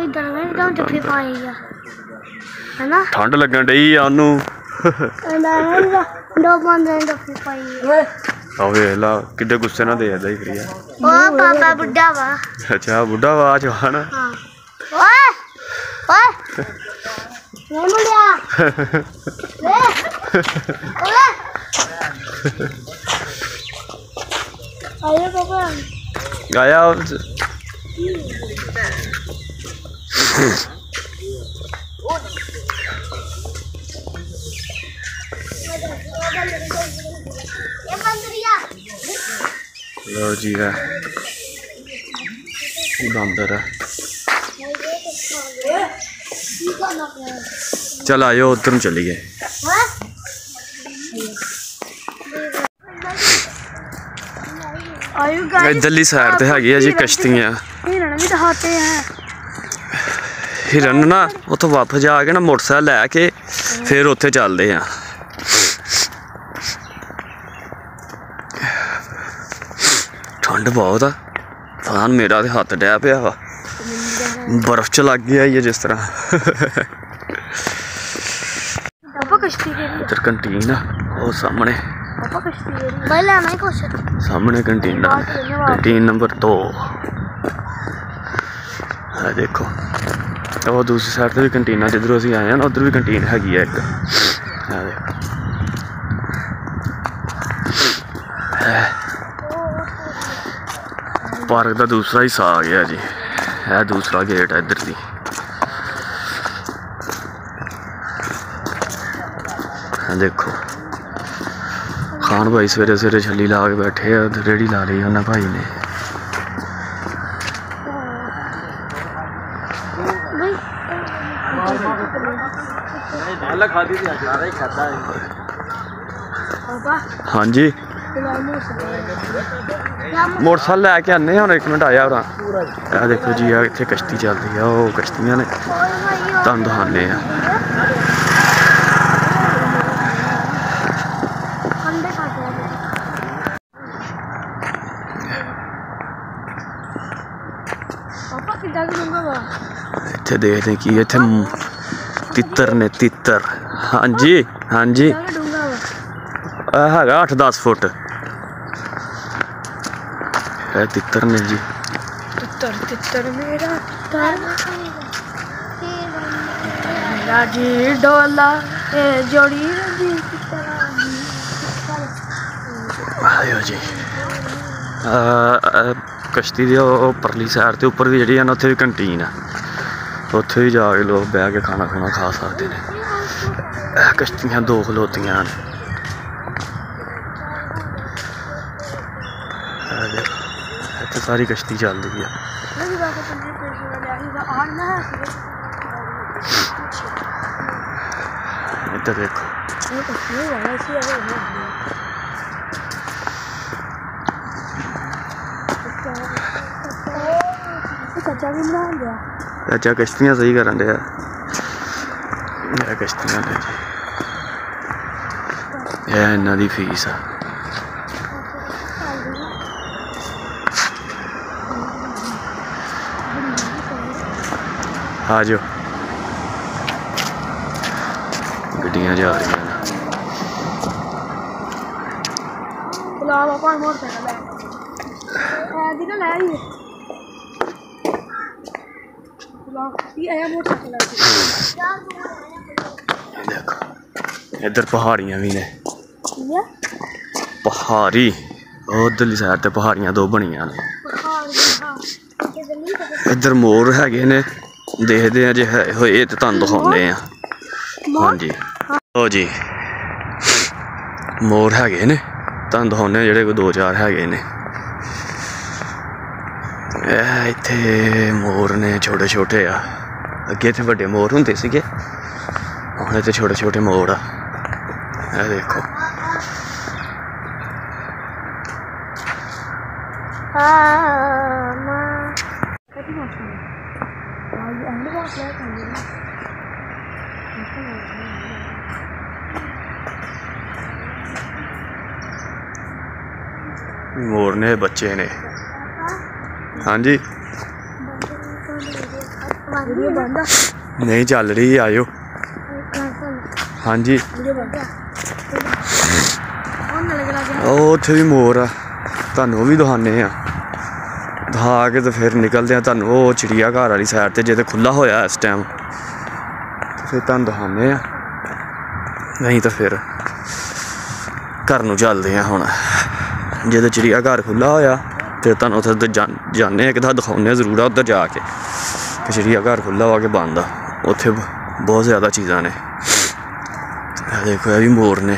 ਉਹ ਇਧਰ ਵੇ ਤਾਂ ਜੱਫੀ ਪਾਈ ਆ ਹੈਨਾ ਠੰਡ ਲੱਗਣ ਡਈ ਆ ਉਹਨੂੰ ਇਹਦਾ ਦੋ ਬੰਦੇ ਨੇ ਜੱਫੀ ਪਾਈ ਆ। ਓਏ ਆ ਵੇਖ ਲਾ ਕਿੱਡੇ ਗੁੱਸੇ ਨਾਲ ਦੇਖਦਾ ਹੀ ਫਰੀਆ ਉਹ ਪਾਪਾ ਬੁੱਢਾ ਵਾ ਅੱਛਾ ਬੁੱਢਾ ਵਾ ਜਵਾਨ ਹਾਂ ਓਏ ਓਏ ਵੇ ਮੁੰਡਿਆ ਵੇ ਓਏ ਆਏ ਬਾਬਾ ਆਇਆ लो है बंदर चल आयो उधर चली गए जल्दी सैर तो है। जी कश्तियाँ ਹਿਰਨ ਨਾ ਉੱਥੋਂ ਵਾਪਸ ਜਾ ਕੇ ਨਾ ਮੋਟਰਸਾਈਕਲ ਲੈ ਕੇ ਫਿਰ ਉੱਥੇ ਚੱਲਦੇ ਆ। ਠੰਡ ਬਹੁਤ ਆ। ਫਾਨ ਮੇਰਾ ਤੇ ਹੱਥ ਡਿਆ ਪਿਆ ਵਾ। ਬਰਫ਼ ਚ ਲੱਗ ਗਿਆ ਇਹ ਜਿਸ ਤਰ੍ਹਾਂ। ਪਾਪਾ ਕਸ਼ਤੀ ਕਿਹੜੀ ਇੱਧਰ ਕੰਟੀਨ ਆ ਉਹ ਸਾਹਮਣੇ। ਪਾਪਾ ਕਸ਼ਤੀ ਕਿਹੜੀ ਬਈ ਲੈਣਾ ਹੀ ਕੁਛ। ਸਾਹਮਣੇ ਕੰਟੀਨ ਆ। ਕੰਟੀਨ ਨੰਬਰ 2 ਆ ਦੇਖੋ। ਉਹ ਦੂਸਰੀ ਸਾਈਡ ਤੇ ਵੀ ਕੰਟੀਨ ਆ, ਜਿੱਧਰੋਂ ਅਸੀਂ ਆਏ ਹਾਂ ਨਾ, ਉਧਰ ਵੀ ਕੰਟੀਨ ਹੈਗੀ ਆ ਇੱਕ। ਆ ਦੇਖੋ। ਪਾਰਕ ਦਾ ਦੂਸਰਾ ਹਿੱਸਾ ਆ ਗਿਆ ਜੀ। ਇਹ ਦੂਸਰਾ ਗੇਟ ਹੈ ਇੱਧਰ ਦੀ। ਦੇਖੋ। ਖਾਨ ਭਾਈ ਸਵੇਰੇ ਸਵੇਰੇ ਛੱਲੀ ਲਾ ਕੇ ਬੈਠੇ ਆ ਤੇ ਰੇੜੀ ਲਾ ਲਈ ਉਹਨਾਂ ਭਾਈ ਨੇ। ਪਾਪਾ ਹਾਂਜੀ ਮੋਟਰਸਾਈਕਲ ਲੈ ਕੇ ਆਨੇ ਹੁਣ ਇੱਕ ਮਿੰਟ ਆਇਆ ਹੋਰਾਂ ਇਹ ਦੇਖੋ ਜੀ ਆ ਇੱਥੇ ਕਸ਼ਤੀ ਚੱਲਦੀ ਆ ਉਹ ਕਸ਼ਤੀਆਂ ਨੇ ਤੁਹਾਨੂੰ ਦਿਖਾਉਂਦੇ ਆ ਅੰਡੇ ਕੱਟ ਲੈ ਪਾਪਾ ਕਿੱਦਾਂ ਕਿ ਡੂੰਗਾ ਵਾ ਇੱਥੇ ਦੇਖਦੇ ਕੀ ਇੱਥੇ ਮ- ਤਿੱਤਰ ਨੇ ਤਿੱਤਰ ਹਾਂਜੀ ਹਾਂਜੀ ਡੂੰਗਾ ਵਾ ਇਹ ਹੈਗਾ 8-10 ਫੁੱਟ ਇਹ ਤਿੱਤਰ ਨੇ ਜੀ ਤਿੱਤਰ ਤਿੱਤਰ ਮੇਰਾ ਤਰ ਮੇਰਾ ਜੀ ਡੋਲਾ ਇਹ ਜੋੜੀ ਰੰਦੀ ਆਇਓ ਜੀ ਅਹ, ਅਹ, ਕਸ਼ਤੀ ਦੀ ਉਹ ਪਰਲੀ ਸਾਈਡ ਤੇ ਉੱਪਰ ਵੀ ਜਿਹੜੀ ਆ ਨਾ ਉੱਥੇ ਵੀ ਕੰਟੀਨ ਆ ਉੱਥੇ ਵੀ ਜਾ ਕੇ ਲੋਕ ਬਹਿ ਕੇ ਖਾਣਾ ਖਾਣਾ ਖਾ ਸਕਦੇ ਨੇ ਇਹ ਕਸ਼ਤੀਆਂ ਦੋ ਖਲੋਤੀਆਂ ਨੇ ਇਹ ਦੇਖੋ, ਇੱਥੇ ਸਾਰੀ ਕਸ਼ਤੀ ਚੱਲਦੀ ਆ ਨਹੀਂ ਬਾਤ ਪੰਜੇ ਪੈਸੇ ਵਾਲੇ ਆਹੀ ਦਾ ਆਣ ਨਾ ਇੱਧਰ ਦੇਖੋ ਇਹ ਕੁਛ ਨਹੀਂ ਵਾਲਾ ਸੀ ਕਿਸ਼ਤੀਆਂ ਸਹੀ ਕਰਨ ਡਿਆ ਇਹ ਕਸ਼ਤੀਆਂ ਨੇ ਜੀ। ਇਹ ਇਹਨਾਂ ਦੀ ਫੀਸ ਆ। ਆ ਜਾਓ। ਗੱਡੀਆਂ ਜਾ ਰਹੀਆਂ ਨੇ ਬੁਲਾ ਬਾਪਾ ਮੋਟਰਸਾਈਕਲ ਲੈ ਐ ਦੀ ਨਾ ਲੈ ਆਈ ਬੁਲਾ ਕੀ ਆਇਆ ਮੋਟਰਸਾਈਕਲ ਲੈ ਇਹ ਦੇਖੋ ਇੱਧਰ ਪਹਾੜੀਆਂ ਵੀ ਨੇ। ਕੀ ਪਹਾੜੀ ਉਧਰਲੀ ਸਾਈਡ ਤੇ ਪਹਾੜੀਆਂ ਦੋ ਬਣੀਆਂ ਨੇ। ਤੇ ਇੱਧਰ ਮੋਰ ਹੈਗੇ ਨੇ ਦੇਖਦੇ ਆ ਜੇ ਹੈ ਹੋਏ ਤੇ ਤੁਹਾਨੂੰ ਦਿਖਾਉਂਦੇ ਆ ਹਾਂਜੀ। ਲਓ ਜੀ। ਮੋਰ ਹੈਗੇ ਨੇ ਤੁਹਾਨੂੰ ਦਿਖਾਉਂਦੇ ਜਿਹੜੇ ਕੋਈ ਦੋ ਚਾਰ ਹੈਗੇ ਨੇ। ਇਹ ਇੱਥੇ ਮੋਰ ਨੇ ਛੋਟੇ ਛੋਟੇ ਆ। ਅੱਗੇ ਇੱਥੇ ਵੱਡੇ ਮੋਰ ਹੁੰਦੇ ਸੀਗੇ ਹੁਣ ਇੱਥੇ ਛੋਟੇ ਛੋਟੇ ਮੋਰ ਆ। है देखो। मोर ने बच्चे ने। हाँ जी। नहीं चल रही आयो। हाँ जी। ਉਹ ਉੱਥੇ ਵੀ ਮੋਰ ਆ। ਤੁਹਾਨੂੰ ਉਹ ਵੀ ਦਿਖਾਉਂਦੇ ਆ ਦਿਖਾ ਕੇ ਤੇ ਫਿਰ ਨਿਕਲਦੇ ਆ ਤੁਹਾਨੂੰ। ਉਹ ਚਿੜੀਆ ਘਰ ਵਾਲੀ ਸਾਈਡ ਤੇ ਜੇ ਤੇ ਖੁੱਲਾ ਹੋਇਆ ਇਸ ਟਾਈਮ ਫਿਰ ਤੁਹਾਨੂੰ ਦਿਖਾਉਂਦੇ ਆ ਨਹੀਂ ਤਾਂ ਫਿਰ ਘਰ ਨੂੰ ਚੱਲਦੇ ਆ ਹੁਣ। ਜੇ ਤੇ ਚਿੜੀਆ ਘਰ ਖੁੱਲਾ ਹੋਇਆ, ਤੇ ਤੁਹਾਨੂੰ ਉੱਥੇ ਤੇ ਜਾਂ- ਜਾਂਦੇ ਆ ਕਿਦਾ ਦਿਖਾਉਂਦੇ ਆ ਜ਼ਰੂਰ ਆ ਉੱਧਰ ਜਾ ਕੇ। ਕਿ ਚਿੜੀਆ ਘਰ ਖੁੱਲਾ ਵਾ ਕੇ ਬੰਦ ਆ। ਉੱਥੇ ਬਹੁਤ ਜ਼ਿਆਦਾ ਚੀਜ਼ਾਂ ਨੇ। ਇਹ ਦੇਖੋ, ਇਹ ਵੀ ਮੋਰ ਨੇ।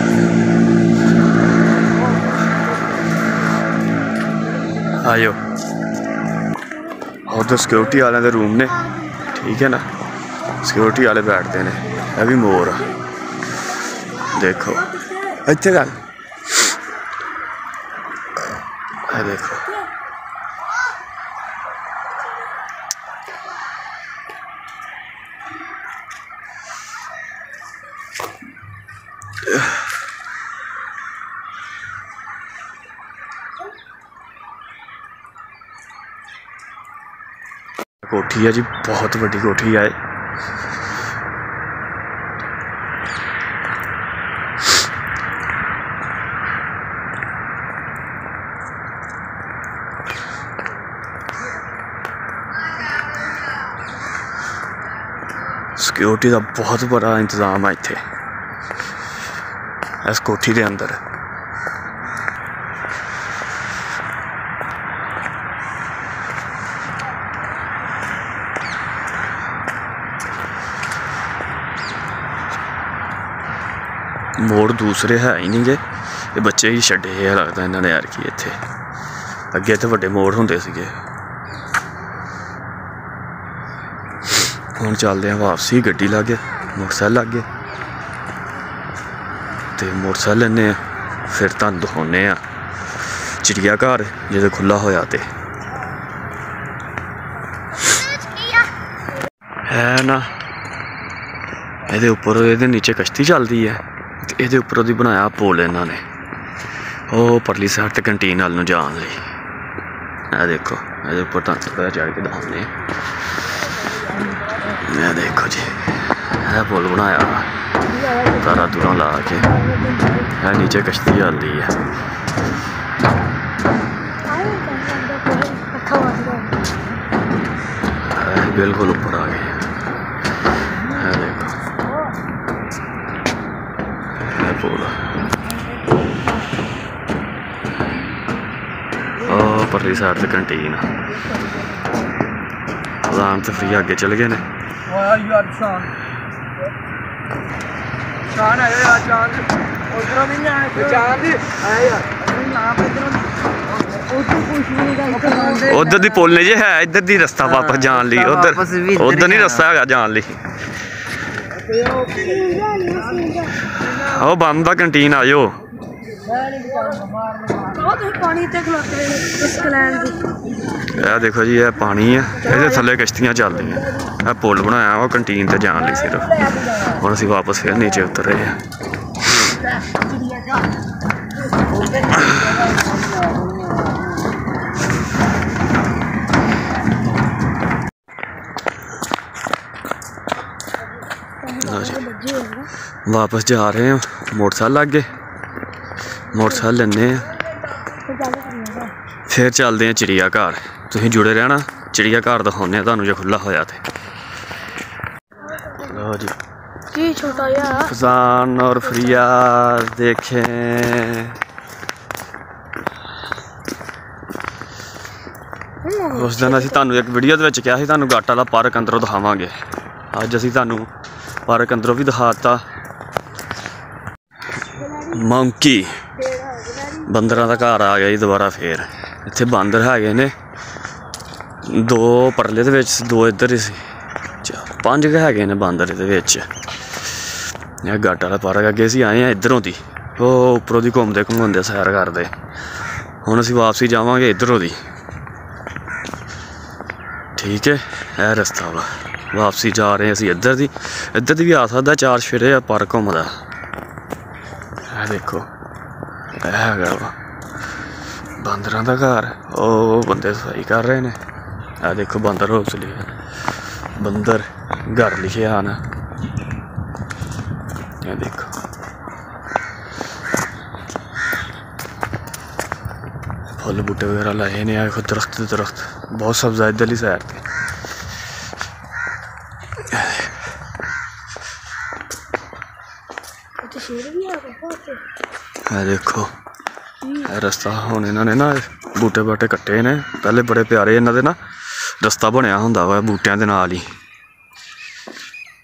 आयो और तो सिक्योरिटी आह्लें रूम ने ठीक है ना सिक्योरिटी आह्ले बैठते ने एह् मोर आ देखो इत्थें गल्ल देखो ਕੋਠੀ ਹੈ ਜੀ ਬਹੁਤ ਵੱਡੀ ਕੋਠੀ ਹੈ ਇਹ। ਸਿਕਿਉਰਿਟੀ ਦਾ ਬਹੁਤ ਬੜਾ ਇੰਤਜ਼ਾਮ ਹੈ ਇੱਥੇ ਇਸ ਕੋਠੀ ਦੇ ਅੰਦਰ ਮੋੜ ਦੂਸਰੇ ਹੈ ਹੀ ਨਹੀਂਗੇ। ਇਹ ਬੱਚੇ ਹੀ ਛੱਡੇ ਆ ਲੱਗਦਾ ਇਹਨਾਂ ਨੇ ਯਾਰ ਕੀ ਇੱਥੇ। ਅੱਗੇ ਤੇ ਵੱਡੇ ਮੋੜ ਹੁੰਦੇ ਸੀਗੇ। ਹੁਣ ਚੱਲਦੇ ਆ ਵਾਪਸੀ, ਗੱਡੀ ਲਾਗੇ ਮੋਟਰਸਾਈਕਲ ਲਾਗੇ ਤੇ ਮੋਟਰਸਾਈਕਲ ਲੈਨੇ ਆ ਫਿਰ ਤੁਹਾਨੂੰ ਦਿਖਾਉਨੇ ਆ ਚਿੜੀਆ ਘਰ ਜਦੋਂ ਖੁੱਲਾ ਹੋਇਆ ਤੇ। ਹੈ ਨਾ, ਇਹਦੇ ਉੱਪਰ, ਇਹਦੇ ਨੀਚੇ ਕਸ਼ਤੀ ਚੱਲਦੀ ਹੈ। ਇਹਦੇ ਉੱਪਰ ਉਹਦੀ ਬਣਾਇਆ ਪੁਲ ਇਹਨਾਂ ਨੇ। ਉਹ ਪਰਲੀ ਸਾਈਡ ਤੇ ਕੰਟੀਨ ਵੱਲ ਨੂੰ ਜਾਣ ਲਈ। ਇਹ ਦੇਖੋ ਇਹਦੇ ਉੱਪਰ ਤਾਂ ਥੋੜਾ ਚੜ ਕੇ ਦਿਖਾਉਂਦੇ ਆ ਦੇਖੋ ਜੀ ਇਹ ਪੁਲ ਬਣਾਇਆ। ਤਾਰਾ ਤੁਰਾਂ ਲਾ ਕੇ। ਇਹ ਨੀਚੇ ਕਸ਼ਤੀ ਚੱਲਦੀ ਹੈ। ਬਿਲਕੁਲ ਉੱਪਰ ਆ ਗਏ ਇਹ ਦੇਖੋ ਇਹ ਪੁਲ ਉਹ ਪਰਲੀ ਸਾਈਡ ਤੇ ਕੰਟੀਨ ਆਰਾਮ ਤੇ ਫਰੀ ਅੱਗੇ ਚਲੇ ਗਏ ਨੇ। ਵਾਹ ਯਾਰ ਸ਼ਾਨ। ਸ਼ਾਨ ਆਇਆ ਯਾਰ ਸ਼ਾਨ। ਉਧਰੋਂ ਵੀ ਜਾਣਾ ਸ਼ਾਨ ਦੀ ਆਇਆ ਯਾਰ। ਨਾ ਇਧਰੋਂ ਉਧਰ ਕੁਝ ਵੀ ਨਹੀਂ ਗਾ ਉਧਰ ਦੀ ਪੁਲ ਨੇ ਜੇ ਹੈ ਇੱਧਰ ਦੀ ਰਸਤਾ ਵਾਪਸ ਜਾਣ ਲਈ। ਰਸਤਾ ਉਧਰ ਉਧਰ ਨਹੀਂ ਰਸਤਾ ਹੈਗਾ ਜਾਣ ਲਈ। ਉਹ ਬੰਦ ਦਾ ਕੰਟੀਨ ਆਜੋ ਉਹ ਤੁਸੀਂ ਪਾਣੀ ਤੇ ਖਲੋਤੇ ਨੇ ਇਸ ਕਲੈਨ ਦੀ ਇਹ ਦੇਖੋ ਜੀ ਇਹ ਪਾਣੀ ਹੈ ਇਹਦੇ ਥੱਲੇ ਕਸ਼ਤੀਆਂ ਚੱਲਦੀਆਂ ਇਹ ਪੁਲ ਬਣਾਇਆ ਉਹ ਕੰਟੀਨ ਤੇ ਜਾਣ ਲਈ ਸਿਰਫ ਹੁਣ ਅਸੀਂ ਵਾਪਸ ਫਿਰ ਨੀਚੇ ਉਤਰ ਰਹੇ ਹਾਂ ਲਓ ਜੀ ਵਾਪਸ ਜਾ ਰਹੇ ਹਾਂ ਮੋਟਰਸਾਈਕਲ ਲੱਗੇ ਮੋਟਰਸਾਈਕਲ ਲੈਣੇ ਆ ਫਿਰ ਚੱਲਦੇ ਆ ਚਿੜੀਆ ਘਰ ਤੁਸੀਂ ਜੁੜੇ ਰਹਿਣਾ ਚਿੜੀਆ ਘਰ ਦਿਖਾਉਂਦੇ ਆ ਤੁਹਾਨੂੰ ਜੇ ਖੁੱਲਾ ਹੋਇਆ ਤੇ ਲੋ ਜੀ ਕੀ ਛੋਟਾ ਯਾਰ ਫਜ਼ਾਨ ਔਰ ਫਰੀਆਦ ਦੇਖੇ ਉਸ ਦਿਨ ਅਸੀਂ ਤੁਹਾਨੂੰ ਇੱਕ ਵੀਡੀਓ ਦੇ ਵਿੱਚ ਕਿਹਾ ਸੀ ਤੁਹਾਨੂੰ ਗਾਟ ਵਾਲਾ ਪਾਰਕ ਅੰਦਰੋਂ ਦਿਖਾਵਾਂਗੇ ਅੱਜ ਅਸੀਂ ਤੁਹਾਨੂੰ ਪਾਰਕ ਅੰਦਰੋਂ ਵੀ ਦਿਖਾਤਾ ਮੰਕੀ ਬੰਦਰਾਂ ਦਾ ਘਰ ਆ ਗਿਆ ਜੀ ਦੁਬਾਰਾ ਫੇਰ। ਇੱਥੇ ਬਾਂਦਰ ਹੈਗੇ ਨੇ। ਦੋ ਪਰਲੇ ਦੇ ਵਿੱਚ, ਦੋ ਇੱਧਰ ਹੀ ਸੀ। ਚਾ- ਪੰਜ ਕੁ ਹੈਗੇ ਨੇ ਬਾਂਦਰ ਇਹਦੇ ਵਿੱਚ। ਇਹ ਗਾਟਾ ਵਾਲਾ ਪਾਰਕ ਅੱਗੇ ਅਸੀਂ ਆਏ ਆ ਇਧਰੋਂ ਦੀ। ਉਹ ਉੱਪਰੋਂ ਦੀ ਘੁੰਮਦੇ ਘੁੰਮਾਉਂਦੇ ਸੈਰ ਕਰਦੇ। ਹੁਣ ਅਸੀਂ ਵਾਪਸੀ ਜਾਵਾਂਗੇ ਇਧਰੋਂ ਦੀ। ਠੀਕ ਹੈ, ਇਹ ਰਸਤਾ ਵਾ ਵਾਪਸੀ ਜਾ ਰਹੇ ਅਸੀਂ ਇੱਧਰ ਦੀ। ਇੱਧਰ ਦੀ ਵੀ ਆ ਸਕਦਾ ਚਾਰ ਸ਼ੇਰੇ ਆ ਪਾਰਕ ਘੁੰਮਦਾ। ਇਹ ਦੇਖੋ। ਹੈਗਾ ਵਾ ਬਾਂਦਰਾਂ ਦਾ ਘਰ ਉਹ ਬੰਦੇ ਸਫਾਈ ਕਰ ਰਹੇ ਨੇ ਇਹ ਦੇਖੋ ਬਾਂਦਰ ਹੌਸਲੇ ਬੰਦਰ ਘਰ ਲਿਖਿਆ ਨਾ ਇਹ ਦੇਖੋ ਫੁੱਲ ਬੂਟੇ ਵਗੈਰਾ ਲਾਏ ਨੇ ਆ ਦੇਖੋ ਦਰਖਤ ਤੇ ਦਰਖਤ ਬਹੁਤ ਸਬਜ਼ਾ ਇੱਧਰਲੀ ਸਾਈਡ ਤੇ ਉੱਥੇ ਸ਼ੇਰ ਵੀ ਆ ਬਹੁਤ ਇਹ ਦੇਖੋ। ਇਹ ਰਸਤਾ ਹੁਣ ਇਹਨਾਂ ਨੇ ਨਾ ਬੂਟੇ ਬਾਟੇ ਕੱਟੇ ਨੇ। ਪਹਿਲੇ ਬੜੇ ਪਿਆਰੇ ਇਹਨਾਂ ਦੇ ਨਾ ਰਸਤਾ ਬਣਿਆ ਹੁੰਦਾ ਵਾ ਬੂਟਿਆਂ ਦੇ ਨਾਲ ਹੀ।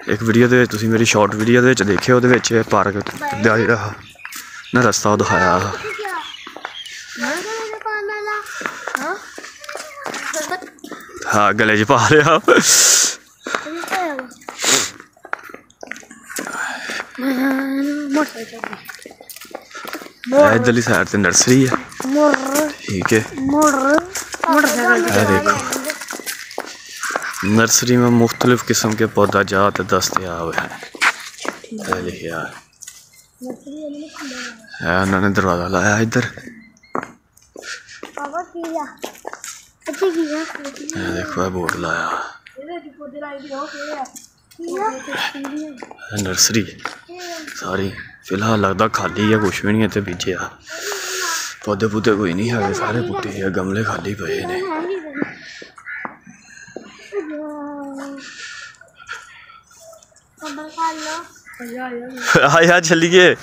ਇੱਕ ਵੀਡੀਓ ਦੇ ਵਿੱਚ, ਤੁਸੀਂ ਮੇਰੀ ਸ਼ਾਰਟ ਵੀਡੀਓ ਦੇ ਵਿੱਚ ਦੇਖਿਓ ਉਹਦੇ ਵਿੱਚ ਪਾਰਕ ਦਾ ਜਿਹੜਾ ਨਾ ਰਸਤਾ ਦਿਖਾਇਆ ਹਾਂ, ਗਲੇ 'ਚ ਪਾ ਲਿਆ। है जल्दी नर्सरी है। ठीक है। देखो। नर्सरी में मुख्तलिफ़ किस्म के पौधा जात दस्तियाब है। उन्होंने दरवाज़ा लाया इधर। देखो है बोर्ड लाया। नर्सरी। सारी। फ़िलहाल लगता खाली है, कुछ भी नहीं इत्थै बिच्चेआ पौधे पूधे कोई निं है, सारे बूह्टे हे गमले खाली पे न। आया, चलिए।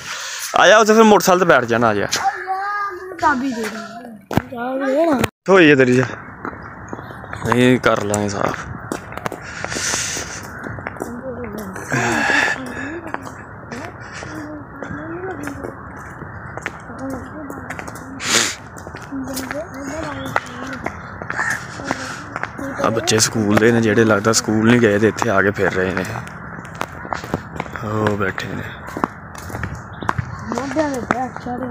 आया उसे फिर मोटरसाइकिल पे बैठ जाना आया हो गया तेरी। जा नहीं, कर लाए साफ़। ਆ ਬੱਚੇ ਸਕੂਲ ਦੇ ਨੇ ਜਿਹੜੇ ਲੱਗਦਾ ਸਕੂਲ ਨਹੀਂ ਗਏ ਤੇ ਇੱਥੇ ਆ ਕੇ ਫਿਰ ਰਹੇ ਨੇ। ਉਹ ਬੈਠੇ ਨੇ। ਮੋਢਿਆਂ ਦੇ ਬੈਠ ਚੜੇ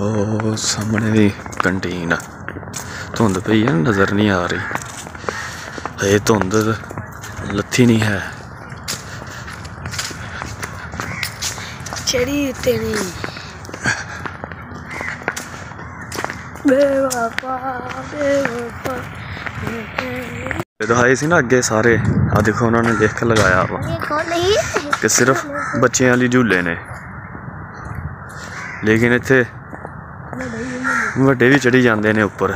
ਉਹ ਸਾਹਮਣੇ ਵੀ ਕੰਟੀਨ ਆ। ਧੁੰਦ ਪਈ ਆ ਨਜ਼ਰ ਨਹੀਂ ਆ ਰਹੀ। ਇਹ ਧੁੰਦ ਲੱਥੀ ਨਹੀਂ ਹੈ। ਚੜੀ ਤੇਰੀ ਬੇਵਫਾ रहा इसी ना अगे सारे आ देखो उन्होंने लिख लगाया वा। कि सिर्फ़ बच्चों वाली झूले ने। लेकिन इतने वे भी चढ़ी जाते ने उपर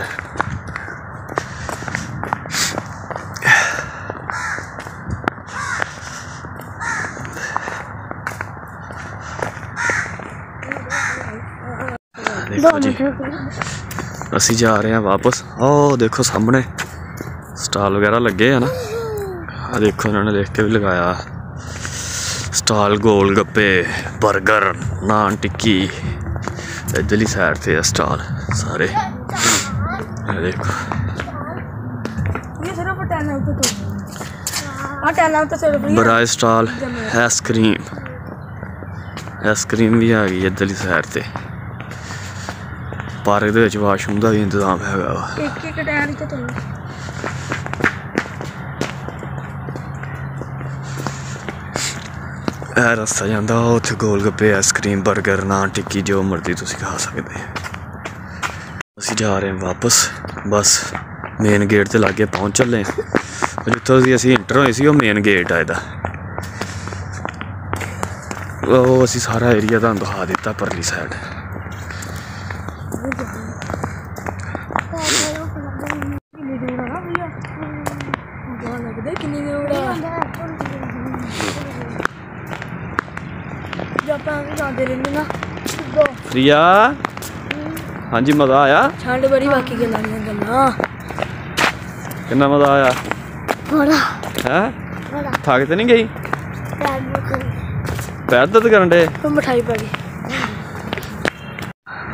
देखो जी। ਅਸੀਂ ਜਾ ਰਹੇ ਹਾਂ ਵਾਪਸ ਉਹ ਦੇਖੋ ਸਾਹਮਣੇ ਸਟਾਲ ਵਗੈਰਾ ਲੱਗੇ ਆ ਨਾ ਆ ਦੇਖੋ ਇਹਨਾਂ ਨੇ ਦੇਖ ਕੇ ਵੀ ਲਗਾਇਆ ਸਟਾਲ ਗੋਲ ਗੱਪੇ 버ਗਰ ਨਾਨ ਟਿੱਕੀ ਇਧਰਲੀ ਸਾਈਡ ਤੇ ਆ ਸਟਾਲ ਸਾਰੇ ਇਹ ਦੇਖੋ ਇਹ ਸਿਰਫ ਟੈਨ ਆਊਟ ਤੋਂ ਆ ਟੈਨ ਆਊਟ ਤੋਂ ਸਿਰਫ ਬਰਾਈ stall ice cream ice cream ਵੀ ਆ ਗਈ ਇਧਰਲੀ ਸਾਈਡ ਤੇ ਪਾਰਕ ਦੇ ਵਿੱਚ ਵਾਸ਼ਰੂਮ ਦਾ ਵੀ ਇੰਤਜ਼ਾਮ ਹੈਗਾ ਵਾ। ਇੱਕ ਇੱਕ ਟਾਇਰ ਤੇ ਤੋਂ ਇਹ ਰਸਤਾ ਜਾਂਦਾ ਉੱਥੇ ਗੋਲ ਗੱਪੇ ਆਈਸਕ੍ਰੀਮ 버ਗਰ ਨਾਨ ਟਿੱਕੀ ਜੋ ਮਰਜ਼ੀ ਤੁਸੀਂ ਖਾ ਸਕਦੇ ਅਸੀਂ ਜਾ ਰਹੇ ਹਾਂ ਵਾਪਸ। ਬਸ ਮੇਨ ਗੇਟ ਤੇ ਲਾਗੇ ਪਹੁੰਚ ਚੱਲੇ ਜਿੱਥੋਂ ਦੀ ਅਸੀਂ ਇੰਟਰ ਹੋਏ ਸੀ ਉਹ ਮੇਨ ਗੇਟ ਆ ਇਹਦਾ। ਉਹ ਅਸੀਂ ਸਾਰਾ ਏਰੀਆ ਤੁਹਾਨੂੰ ਦਿਖਾ ਦਿੱਤਾ ਪਰਲੀ ਸਾਈਡ प्रिया हाँ जी मज़ा आया ठंड बड़ी बाकी गल्ला कितना मज़ा आया बड़ा है थक तो नहीं गई पैर दर्द करन डे मिठाई पा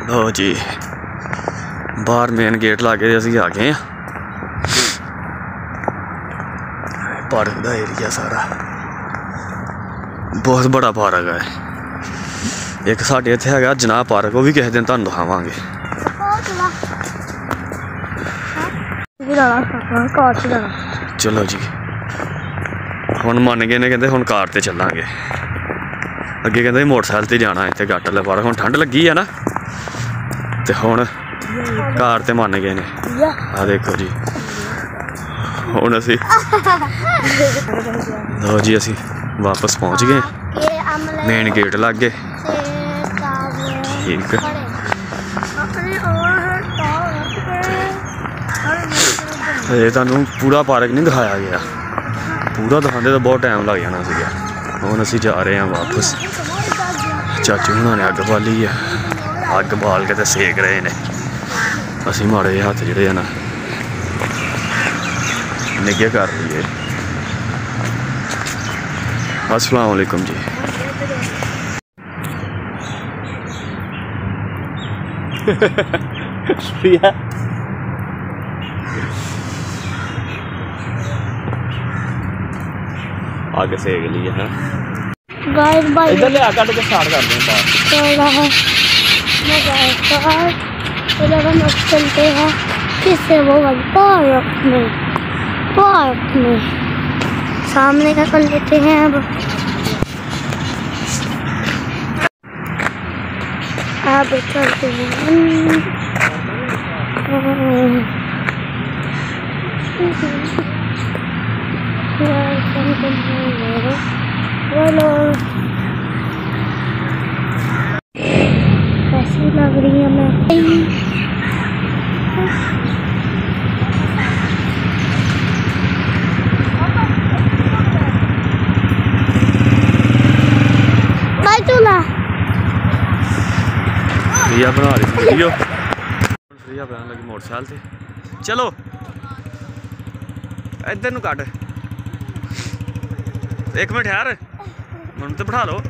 लो जी बाहर मेन गेट लागे अस आ गए पार्क का एरिया सारा बहुत बड़ा पार्क है ਇੱਕ ਸਾਡੇ ਇੱਥੇ ਹੈਗਾ ਜਨਾਬ ਪਾਰਕ ਉਹ ਵੀ ਕਿਸੇ ਦਿਨ ਤੁਹਾਨੂੰ ਦਿਖਾਵਾਂਗੇ। ਚਲੋ ਜੀ। ਹੁਣ ਮੰਨ ਗਏ ਨੇ ਕਹਿੰਦੇ ਹੁਣ ਕਾਰ ਤੇ ਚੱਲਾਂਗੇ। ਅੱਗੇ ਕਹਿੰਦੇ ਮੋਟਰਸਾਈਕਲ ਤੇ ਜਾਣਾ ਇੱਥੇ ਗੱਟ ਲੈ ਪਾਰਕ। ਹੁਣ ਠੰਡ ਲੱਗੀ ਆ ਨਾ। ਤੇ ਹੁਣ ਕਾਰ ਤੇ ਮੰਨ ਗਏ ਨੇ। ਆ ਦੇਖੋ ਜੀ। ਹੁਣ ਅਸੀਂ ਲੋ ਜੀ ਅਸੀਂ ਵਾਪਸ ਪਹੁੰਚ ਗਏ। ਮੇਨ ਗੇਟ ਲੱਗ ਗਏ। ਠੀਕ। ਔਰ ਇਹ ਤੁਹਾਨੂੰ ਪੂਰਾ ਪਾਰਕ ਨਹੀਂ ਦਿਖਾਇਆ ਗਿਆ। ਪੂਰਾ ਦਿਖਾਉਂਦੇ ਤਾਂ ਬਹੁਤ ਟਾਈਮ ਲੱਗ ਜਾਣਾ ਸੀਗਾ। ਹੁਣ ਅਸੀਂ ਜਾ ਰਹੇ ਹਾਂ ਵਾਪਸ। ਚਾਚੂ ਹੁਣਾਂ ਨੇ ਅੱਗ ਬਾਲੀ ਆ। ਅੱਗ ਬਾਲ ਕੇ ਤੇ ਸੇਕ ਰਹੇ ਨੇ। ਅਸੀਂ ਮਾੜੇ ਹੱਥ ਜਿਹੜੇ ਆ ਨਾ ਨਿੱਘੇ ਕਰ ਲਈਏ। ਅਸਲਾਮ ਵਾਲੇਕੁਮ ਜੀ। प्रिया आगे से गली है। गाइस इधर ले आकर के स्टार्ट कर दें बात तो रहा मैं गाइस तो हम चलते हैं किससे वो पार्क में। पार्क में। सामने का कर लेते हैं अब। kita bergantian walau kasih. negerinya mereka Priya ਬਣਾ ਰਹੀ ਸੀ ਵੀਡੀਓ ਪ੍ਰਿਆ ਬਣਾਉਣ ਲੱਗੀ ਮੋਟਰਸਾਈਕਲ ਤੇ। ਚਲੋ, ਇੱਧਰ ਨੂੰ ਕੱਢ। ਇੱਕ ਮਿੰਟ ਯਾਰ, ਮੈਨੂੰ ਤੇ ਬਿਠਾ ਲਓ।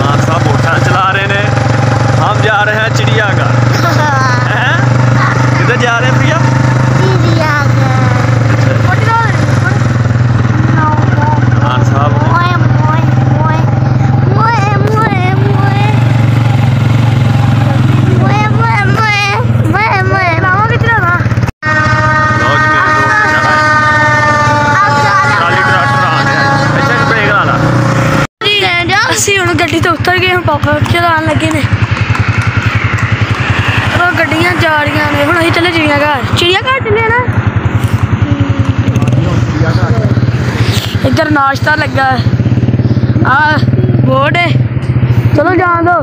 ਮਾਨ ਸਾਹਿਬ ਮੋਟਰਸਾਈਕਲ ਚਲਾ ਰਹੇ ਨੇ। ਹਮ ਜਾ ਰਹੇ ਹਾਂ ਚਿੜੀਆਘਰ। ਹੈ? ਕਿੱਧਰ ਜਾ ਰਹੇ ਪ੍ਰਿਆ? ਗੱਡੀ ਤੋਂ ਪਾਪਾ ਚਲਾਉਣ ਲੱਗੇ ਨੇ। ਉਹ ਗੱਡੀਆਂ ਜਾ ਰਹੀਆਂ ਨੇ, ਹੁਣ ਅਸੀਂ ਚੱਲੇ ਚਿੜੀਆ ਘਰ। ਚਿੜੀਆ ਘਰ ਚੱਲੇ ਨਾ? ਇੱਧਰ ਨਾਸ਼ਤਾ ਲੱਗਾ। ਆ ਬੋਰਡ ਚਲੋ ਜਾਣ ਦੋ।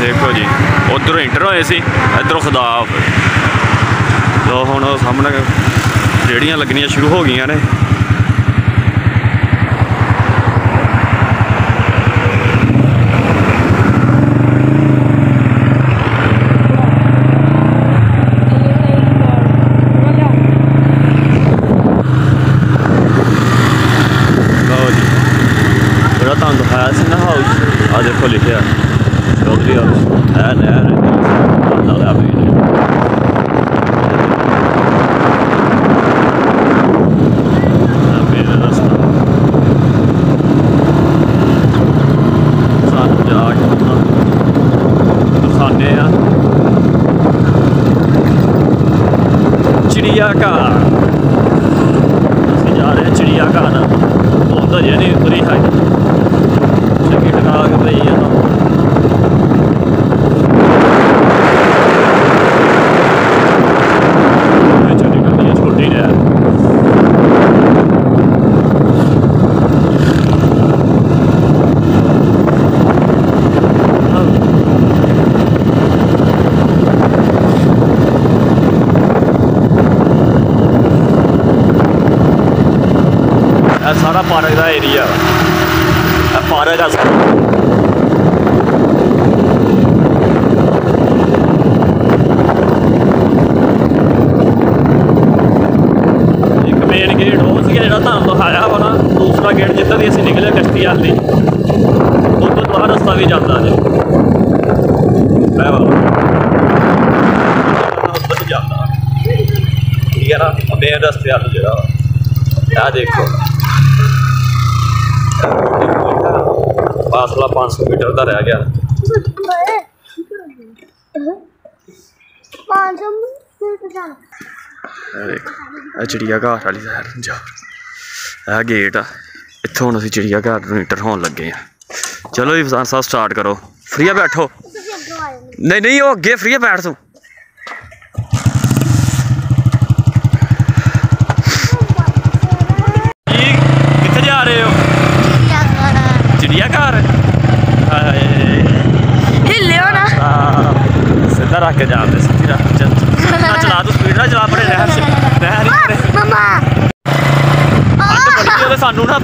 ਦੇਖੋ ਜੀ, ਉਧਰੋਂ ਇੰਟਰ ਹੋਏ ਸੀ, ਇਧਰੋਂ ਖੁਦਾ ਲੋ ਹੁਣ ਸਾਹਮਣੇ ਰੇੜੀਆਂ ਲੱਗਣੀਆਂ ਸ਼ੁਰੂ ਹੋ ਗਈਆਂ ਨੇ। लिखे है नया नया ਇਹ ਸਾਰਾ ਪਾਰਕ ਦਾ ਏਰੀਆ ਇਹ ਪਾਰਕ ਆ। ਇੱਕ ਮੇਨ ਗੇਟ ਉਹ ਸੀ ਜਿਹੜਾ ਤੁਹਾਨੂੰ ਦਿਖਾਇਆ ਵਾ ਨਾ, ਦੂਸਰਾ ਗੇਟ ਜਿੱਦਾਂ ਦੀ ਅਸੀਂ ਨਿਕਲੇ ਕਸ਼ਤੀ ਆਲੀ ਉਹ ਤੋਂ ਬਾਹਰ ਰਸਤਾ ਵੀ ਜਾਂਦਾ ਜੇ। ਮੈਂ ਵਾ। ਉੱਧਰ ਜਾਂਦਾ। ਠੀਕ ਹੈ ਨਾ? ਮੇਨ ਰਸਤੇ ਵੱਲ ਜਿਹੜਾ ਵਾ। ਆਹ ਦੇਖੋ। फासला पाँच सौ मीटर का रह गया। चिड़ियाघर वाली सैर जाओ। गेट आ। इतों हूँ अस चिड़ियाघर इंटर होन लगे हैं चलो जी साहब स्टार्ट करो। फ्री बैठो। नहीं नहीं अगे फ्रिया बैठ तू।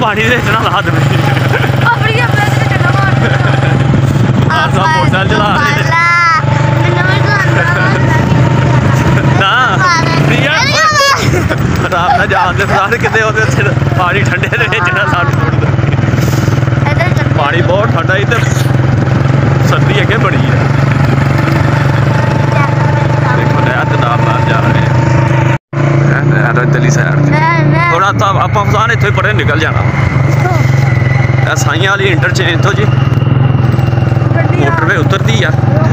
ਪਾਣੀ ਦੇ ਵਿੱਚ ਨਾ ਲਾ ਦੇਵੇ ਆਪਣੀ ਆਪਣੇ ਤੇ ਚੱਲੋ ਮਾਰ ਸਭ ਮੋਟਰਸਾਈਕਲ ਚਲਾ ਰਹੇ ਆਰਾਮ ਨਾਲ ਜਾਂਦੇ ਸਾਰੇ ਕਿਤੇ ਉਹਦੇ ਉੱਤੇ ਪਾਣੀ ਠੰਡੇ ਦੇ ਵਿੱਚ ਨਾ ਸਾਨੂੰ ਸੁੱਟ ਦੇ। ਪਾਣੀ ਬਹੁਤ ਠੰਡਾ ਹੀ ਤੇ ਸਰਦੀ ਅੱਗੇ ਬੜੀ ਹੈ ਦੇਖੋ ਨਹਿਰ ਦੇ ਨਾਲ ਨਾਲ ਜਾ ਰਹੇ ਆ ਇਹ ਨਹਿਰ ਇੱਧਰਲੀ ਸਾਈਡ ਤੇ ਆਪਾਂ ਫਸਾਨ ਇੱਥੋਂ ਹੀ ਪਰੇ ਨਿਕਲ ਜਾਣਾ। ਇਹ ਸਾਈਆਂ ਵਾਲੀ ਇੰਟਰਚੇਂਜ ਤੋਂ ਜੀ। ਮੋਟਰਵੇ ਉਤਰਦੀ ਆ।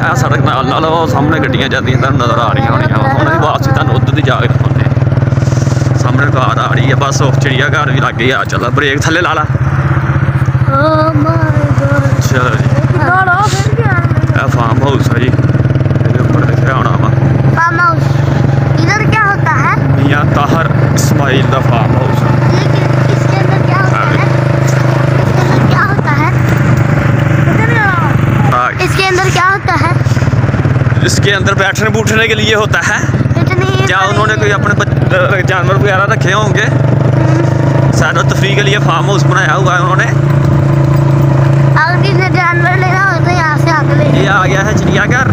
ਇਹ ਸੜਕ ਨਾਲ ਨਾਲ ਉਹ ਸਾਹਮਣੇ ਗੱਡੀਆਂ ਜਾਂਦੀਆਂ ਤੁਹਾਨੂੰ ਨਜ਼ਰ ਆ ਰਹੀਆਂ ਹੋਣੀਆਂ। ਉਹਨਾਂ ਦੀ ਵਾਪਸੀ ਤੁਹਾਨੂੰ ਉੱਧਰ ਦੀ ਜਾ ਕੇ ਦਿਖਾਉਂਦੇ ਆ। ਸਾਹਮਣੇ ਕਾਰ ਆ ਰਹੀ ਆ ਬਸ ਉਹ ਚਿੜੀਆ ਘਰ ਵੀ ਲੱਗੇ ਆ। ਚੱਲ ਬ੍ਰੇਕ ਥੱਲੇ ਲਾ ਲਾ। ਚਲੋ अंदर बैठने बूठने के लिए होता है। या उन्होंने कोई अपने जानवर वगैरह रखे होंगे? सैर तफरी तो के लिए फार्म हाउस बनाया हुआ है उन्होंने। जानवर लेना हो तो से ले ये आ गया है चिड़ियाघर।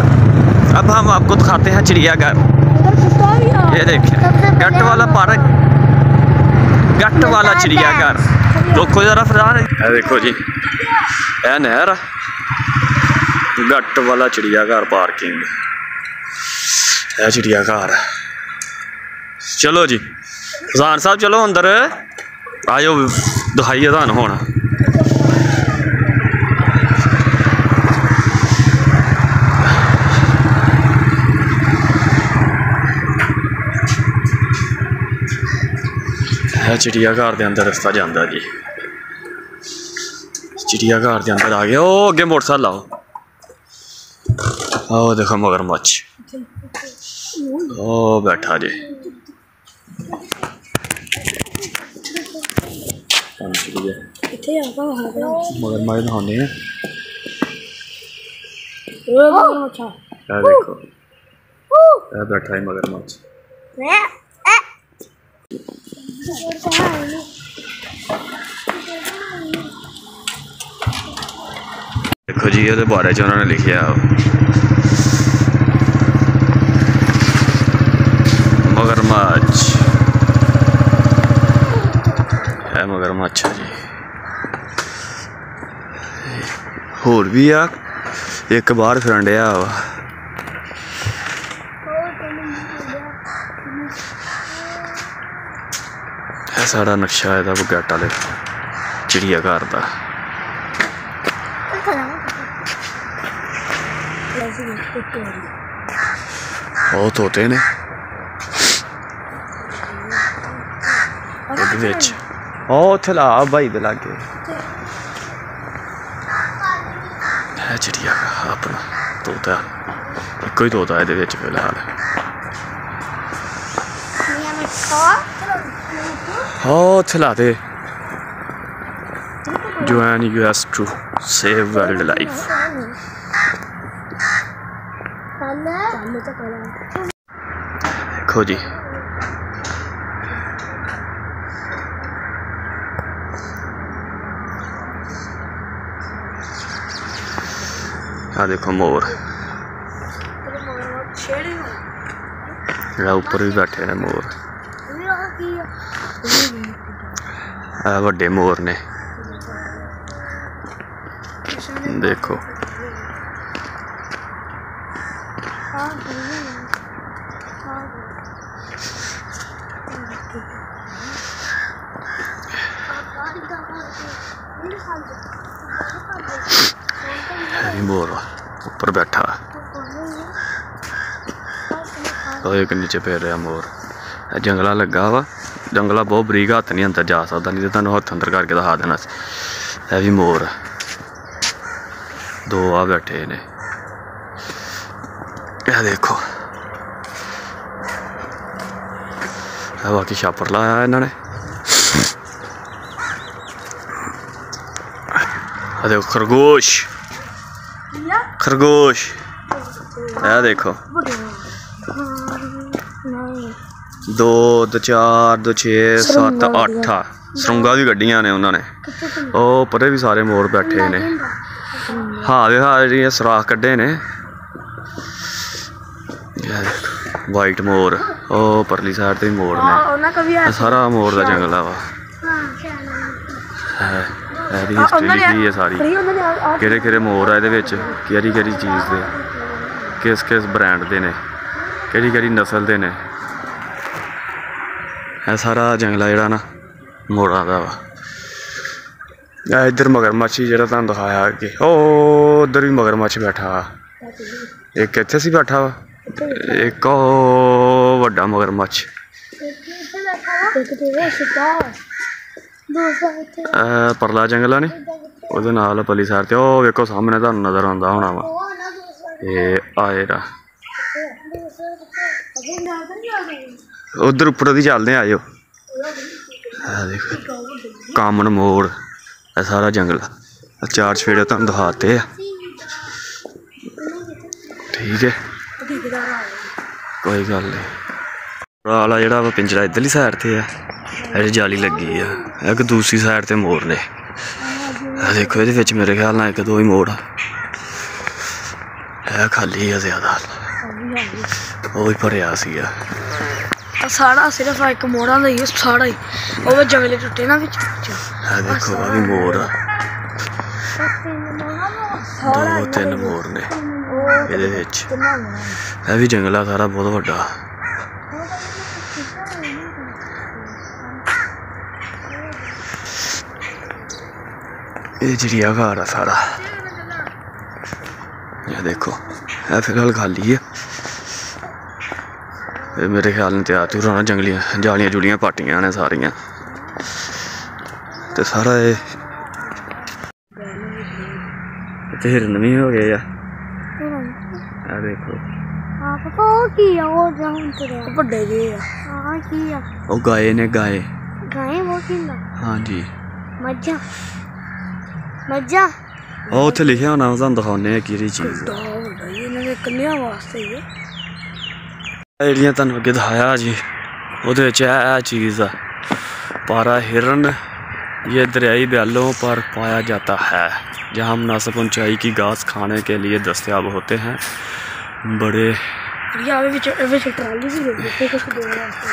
अब हम आपको दिखाते हैं चिड़ियाघर। ये देखिए गट वाला पार्क। गट वाला चिड़ियाघर। देखो जरा फ़िलहाल देखो जी ए नहर गट वाला चिड़ियाघर पार्किंग। है चिड़िया घर चलो जी खजान साहब चलो अंदर आयो दिखाइए थान हूँ है चिड़िया घर के अंदर रस्ता जाता जी चिड़िया घर के अंदर आ गया ओ अगे मोटरसाइकिल आओ आओ देखो मगरमच्छ ਉਹ ਬੈਠਾ ਜੀ ਕੰਮ ਚਿੜੀਆ ਕਿੱਥੇ ਆ ਪਾ ਹਾਂ ਮਗਰਮੱਛ ਦਿਖਾਉਂਦੇ ਆ ਉਹ ਅੱਛਾ ਇਹ ਦੇਖੋ ਇਹ ਬੈਠਾ ਹੈ ਮਗਰਮੱਛ ਦੇਖੋ ਜੀ ਇਹਦੇ ਬਾਰੇ ਚ ਉਹਨਾਂ ਨੇ ਲਿਖਿਆ ਮਗਰ ਮਾਛਾ ਜੀ। ਹੋਰ ਵੀ ਆ, ਇੱਕ ਬਾਹਰ ਫਿਰਨ ਡਿਆ ਵਾ। ਇਹ ਸਾਡਾ ਨਕਸ਼ਾ ਇਹਦਾ ਬਗਾਟ ਵਾਲੇ ਚਿੜੀਆ ਘਰ ਦਾ। ਉਹ ਤੋਤੇ ਨੇ। ਉਹਦੇ ਵਿੱਚ। और चला भाई दिला के है चिड़िया का अपना तोता। इको ही तोता ये फ़िलहाल। हाँ चला दे। join us to save world life देखो जी। हाँ देखो मोर ਜਿਹੜਾ ਉੱਪਰ ਵੀ ਬੈਠੇ ਨੇ ਮੋਰ ਇਹ ਵੱਡੇ ਮੋਰ ਨੇ ਦੇਖੋ ਉਹ ਇੱਕ ਨੀਚੇ ਪੈ ਰਿਹਾ ਮੋਰ ਇਹ ਜੰਗਲਾ ਲੱਗਾ ਵਾ ਜੰਗਲਾ ਬਹੁਤ ਬਰੀਕ ਹੱਥ ਨਹੀਂ ਅੰਦਰ ਜਾ ਸਕਦਾ ਨਹੀਂ ਤੇ ਤੁਹਾਨੂੰ ਹੱਥ ਅੰਦਰ ਕਰਕੇ ਦਿਖਾ ਦੇਣਾ ਸੀ ਇਹ ਵੀ ਮੋਰ ਆ। ਦੋ ਆ ਬੈਠੇ ਨੇ ਇਹ ਦੇਖੋ ਇਹ ਬਾਕੀ ਛਾਪਰ ਲਾਇਆ ਇਹਨਾਂ ਨੇ ਇਹ ਦੇਖੋ ਖਰਗੋਸ਼ ਖਰਗੋਸ਼ ਇਹ ਦੇਖੋ ਦੋ ਦੋ ਚਾਰ ਦੋ 6 7 8 ਸਰੰਗਾ ਵੀ ਗੱਡੀਆਂ ਨੇ ਉਹਨਾਂ ਨੇ। ਉਹ ਪਰੇ ਵੀ ਸਾਰੇ ਮੋਰ ਬੈਠੇ ਨੇ। ਹਾਂ ਦੇ ਹਾਂ ਜਿਹੜੀਆਂ ਸੁਰਾਖ ਕੱਢੇ ਨੇ। ਵਾਈਟ ਮੋਰ ਉਹ ਪਰਲੀ ਸਾਈਡ ਤੇ ਮੋਰ ਨੇ। ਸਾਰਾ ਮੋਰ ਦਾ ਜੰਗਲ ਆ ਵਾ। ਹੈ ਇਹਦੀ ਹਿਸਟਰੀ ਲਿਖੀ ਹੈ ਸਾਰੀ। ਕਿਹੜੇ ਕਿਹੜੇ ਮੋਰ ਆ ਇਹਦੇ ਵਿੱਚ? ਕਿਹੜੀ ਕਿਹੜੀ ਚੀਜ਼ ਦੇ? ਕਿਸ ਕਿਸ ਬ੍ਰਾਂਡ ਦੇ ਨੇ? ਕਿਹੜੀ ਕਿਹੜੀ ਨਸਲ ਦੇ ਨੇ? ਇਹ ਸਾਰਾ ਜੰਗਲਾ ਜਿਹੜਾ ਨਾ ਮੋਰਾਂ ਦਾ ਵਾ। ਇਹ ਇੱਧਰ ਮਗਰਮੱਛ ਸੀ ਜਿਹੜਾ ਤੁਹਾਨੂੰ ਦਿਖਾਇਆ ਅੱਗੇ। ਉਹ ਉਧਰ ਵੀ ਮਗਰਮੱਛ ਬੈਠਾ ਵਾ। ਇੱਕ ਇੱਥੇ ਸੀ ਬੈਠਾ ਵਾ, ਇੱਕ ਉਹ ਵੱਡਾ ਮਗਰਮੱਛ। ਪਰਲਾ ਜੰਗਲ ਆ ਨੀ? ਉਹਦੇ ਨਾਲ ਪਲੀ ਸਾਈਡ ਤੇ। ਉਹ ਵੇਖੋ ਸਾਹਮਣੇ ਤੁਹਾਨੂੰ ਨਜ਼ਰ ਆਉਂਦਾ ਹੋਣਾ ਵਾ। ਇਹ ਆ ਉਧਰ ਉੱਪਰ ਦੀ ਚੱਲਦੇ ਆ ਆਜੋ। ਆ ਦੇਖੋ, ਕਾਮਨ ਮੋੜ, ਇਹ ਸਾਰਾ ਜੰਗਲ। ਆ ਚਾਰ ਛੇੜੇ ਤੁਹਾਨੂੰ ਦਿਖਾਤੇ ਆ। ਠੀਕ ਹੈ। ਕੋਈ ਗੱਲ ਨਹੀਂ। ਵਾਲਾ ਜਿਹੜਾ ਵਾ ਪਿੰਜਰਾ ਇੱਧਰਲੀ ਸਾਈਡ ਤੇ ਆ, ਇਹ ਜਾਲੀ ਲੱਗੀ ਆ। ਇੱਕ ਦੂਸਰੀ ਸਾਈਡ ਤੇ ਮੋਰ ਨੇ। ਆ ਦੇਖੋ, ਇਹਦੇ ਵਿੱਚ ਮੇਰੇ ਖਿਆਲ ਨਾਲ ਇੱਕ ਦੋ ਹੀ ਮੋੜ ਆ। ਇਹ ਖਾਲੀ ਆ ਜ਼ਿਆਦਾ। ਉਹ ਹੀ ਭਰਿਆ ਸੀਗਾ। ਆਹ ਸਾਰਾ ਸਿਰਫ ਇੱਕ ਮੋੜਾਂ ਦਾ ਹੀ ਹੈ, ਸਾਰਾ ਹੀ ਉਹ ਵਿੱਚ ਜੰਗਲੇ ਟੁੱਟੇ ਨਾ ਵਿੱਚ ਇਹ ਦੇਖੋ ਆ ਵੀ ਮੋਰ ਆ ਦੋ ਤਿੰਨ ਮੋਰ ਨੇ ਇਹਦੇ ਵਿੱਚ ਇਹ ਵੀ ਜੰਗਲ ਆ ਸਾਰਾ ਬਹੁਤ ਵੱਡਾ ਇਹ ਚਿੜੀਆ ਘਰ ਆ ਸਾਰਾ ਇਹ ਦੇਖੋ ਇਹ ਫਿਲਹਾਲ ਖਾਲੀ ਹੈ ਇਹ ਮੇਰੇ ਖਿਆਲ ਨਾਲ ਤਿਆਰ ਤੁਰ ਹੋਣਾ ਜੰਗਲੀਆਂ ਜਾਲੀਆਂ ਜੁਲੀਆਂ ਪਾਟੀਆਂ ਨੇ ਸਾਰੀਆਂ। ਤੇ ਸਾਰਾ ਇਹ ਇੱਥੇ ਹਿਰਨ ਵੀ ਹੋ ਗਏ ਆ। ਆ ਦੇਖੋ। ਆ ਪਾਪਾ ਉਹ ਕੀ ਆ ਉਹ ਜਾਉਂ ਤੁਰਿਆ ਵੱਡੇ ਜੇ ਆ। ਆ ਕੀ ਆ? ਉਹ ਗਾਏ ਨੇ ਗਾਏ। ਗਾਏ ਉਹ ਕਿੰਨਾ ਹਾਂਜੀ। ਮੱਝਾਂ। ਮੱਝਾਂ? ਉਹ ਉੱਥੇ ਲਿਖਿਆ ਹੋਣਾ ਉਹ ਤੁਹਾਨੂੰ ਦਿਖਾਉਂਦੇ ਆ ਕਿਹੜੀ ਚੀਜ਼ ਜੀ ਇਹਨਾਂ ਦੇ ਕੱਲਿਆਂ ਵਾਸਤੇ ਹੀ ਹੈ ਆ। ਜਿਹੜੀਆਂ ਤੁਹਾਨੂੰ ਅੱਗੇ ਦਿਖਾਇਆ ਜੀ ਉਹਦੇ ਵਿੱਚ ਇਹ ਇਹ ਚੀਜ਼ ਆ पारा हिरन ये दरियाई बैलों पर पाया जाता है जहाँ मुनासिब ऊंचाई की घास खाने के लिए दस्तयाब होते हैं बड़े ਯਾਰ ਵਿੱਚ ਵਿੱਚ ਟਰਾਲੀ ਵੀ ਲੱਗੀ ਤੇ ਕੁਝ ਦੇ ਵਾਸਤੇ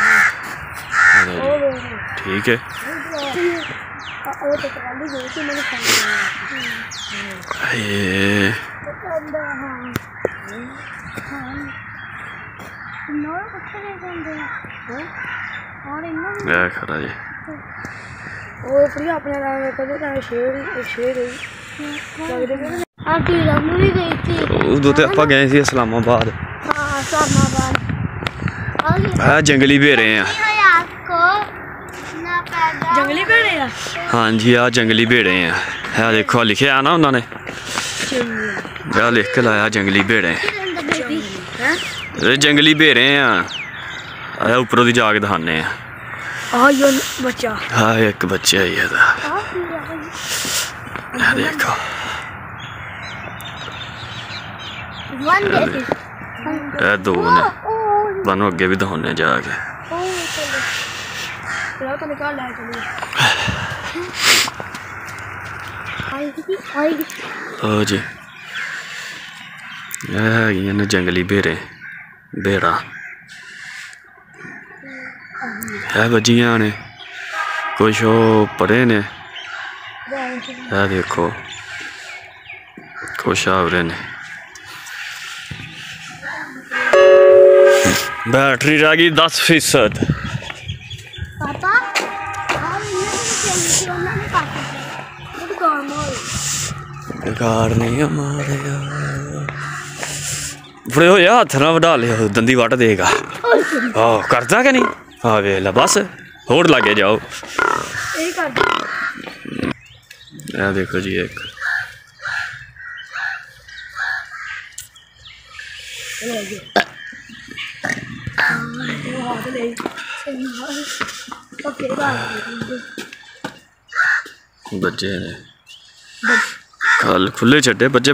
ठीक है ਉਹ ਤੇ ਟਰਾਲੀ ਦੇ ਕੇ ਮੈਨੂੰ ਖਾਣਾ ये ਲੈ ਖਰਾ ਜੀ ਉਹ ਫਰੀ ਆਪਣੇ ਨਾਲ ਕਦੇ ਤਾਂ ਸ਼ੇਰ ਸ਼ੇਰ ਲੱਗਦੇ ਨੇ ਆ ਕੀ ਲੰਮੂ ਵੀ ਗਈ ਸੀ ਉਦੋਂ ਤੇ ਆਪਾਂ ਗਏ ਸੀ ਇਸਲਾਮਾਬਾਦ ਹਾਂ ਇਸਲਾਮਾਬਾਦ ਆ ਜੰਗਲੀ ਭੇਰੇ ਆ ਜੰਗਲੀ ਭੇੜੇ ਆ ਹਾਂਜੀ ਆ ਜੰਗਲੀ ਭੇੜੇ ਆ ਆ ਦੇਖੋ ਲਿਖਿਆ ਨਾ ਉਹਨਾਂ ਨੇ ਆ ਲਿਖ ਕੇ ਲਾਇਆ ਜੰਗਲੀ ਭੇੜੇ ਹੈ ਇਹ ਜੰਗਲੀ ਭੇਰੇ ਆ ਆ ਉੱਪਰੋਂ ਦੀ ਜਾ ਕੇ ਦਿਖਾਣੇ ਆ ਆ ਯੋ ਬੱਚਾ ਆ ਇੱਕ ਬੱਚਾ ਹੀ ਇਹਦਾ ਆ ਕੀ ਆ ਇਹ ਦੇਖੋ ਵਨ ਬੇਬੀ ਇਹ ਦੋ ਨੇ ਉਹ ਤੁਹਾਨੂੰ ਅੱਗੇ ਵੀ ਦਿਖਾਉਣੇ ਆ ਜਾ ਕੇ ਉਹ ਚਲੋ ਚਲੋ ਤਾਂ ਨਿਕਾਲ ਲੈ ਚਲੋ ਆਈ ਗਈ ਆਈ ਗਈ ਲਓ ਜੀ ਇਹ ਹੈਗੀਆਂ ਨੇ ਜੰਗਲੀ ਭੇਰੇ बेड़ा। है तो बजिया ने कुछ ओह् परे ने है देखो कुछ आवरे ने। बैटरी रह गई दस फ़ीसद। रिकॉर्ड नहीं हमारे यार। ਫੜੇ ਹੋਇਆ ਹੱਥ ਨਾਲ ਵਢਾ ਲਿਆ ਦੰਦੀ ਵੱਟ ਦੇਗਾ ਆਹ ਕਰਦਾ ਕਿ ਨਹੀਂ ਆ ਵੇਖ ਲੈ ਬਸ ਹੋਰ ਲੱਗੇ ਜਾਓ ਇਹ ਕਰ ਦੇ ਇਹ ਦੇਖੋ ਜੀ ਇੱਕ ਹੱਥ ਲੈ ਓਕੇ ਬਾਏ ਬੱਚੇ ਨੇ ਕੱਲ ਖੁੱਲੇ ਛੱਡੇ ਬੱਚੇ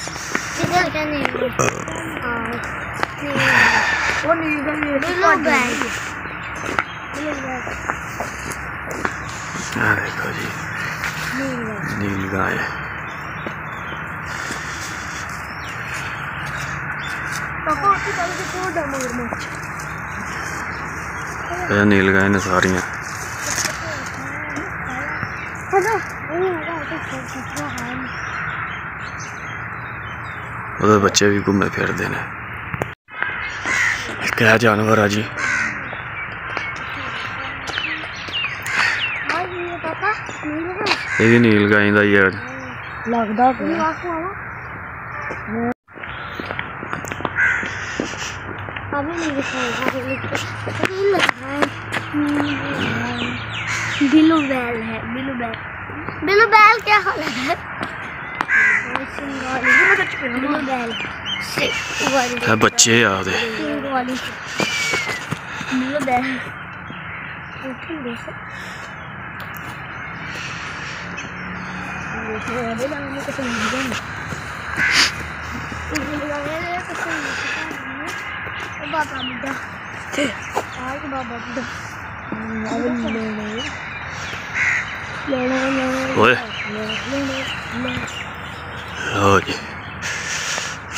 देखो जी नील गाय नील गाय ने सारिया। बच्चे भी घूमे फिरते हैं। ਮਗਰ ਮੱਛ ਇਹ ਨੀਲ ਗਾਏ ਨੇ ਸਾਰੀਆਂ ਹਲੋ ਇਹ ਹੈਗਾ ਤੇ ਛੋਟਾ ਹੈ ਉਹਦੇ ਬੱਚੇ ਵੀ ਘੁੰਮੇ ਫਿਰਦੇ ਨੇ ਇੱਕ ਇਹ ਜਾਨਵਰ ਆ ਜੀ ਆ ਗਈ ਪਾਪਾ ਨੀਲ ਹੈ ਇਹ ਵੀ ਨੀਲ ਗਾਏ ਦਾ ਹੀ ਆ ਲੱਗਦਾ ਇਹ ਵਾਕੂ ਆਵਾ अभी नहीं दिखाएगा अभी लगा है बिलू बैल है बिलू बैल बिलू बैल क्या हाल है बिलू बैल बच्चे याद है। ओए। [laughs] हाँ ओए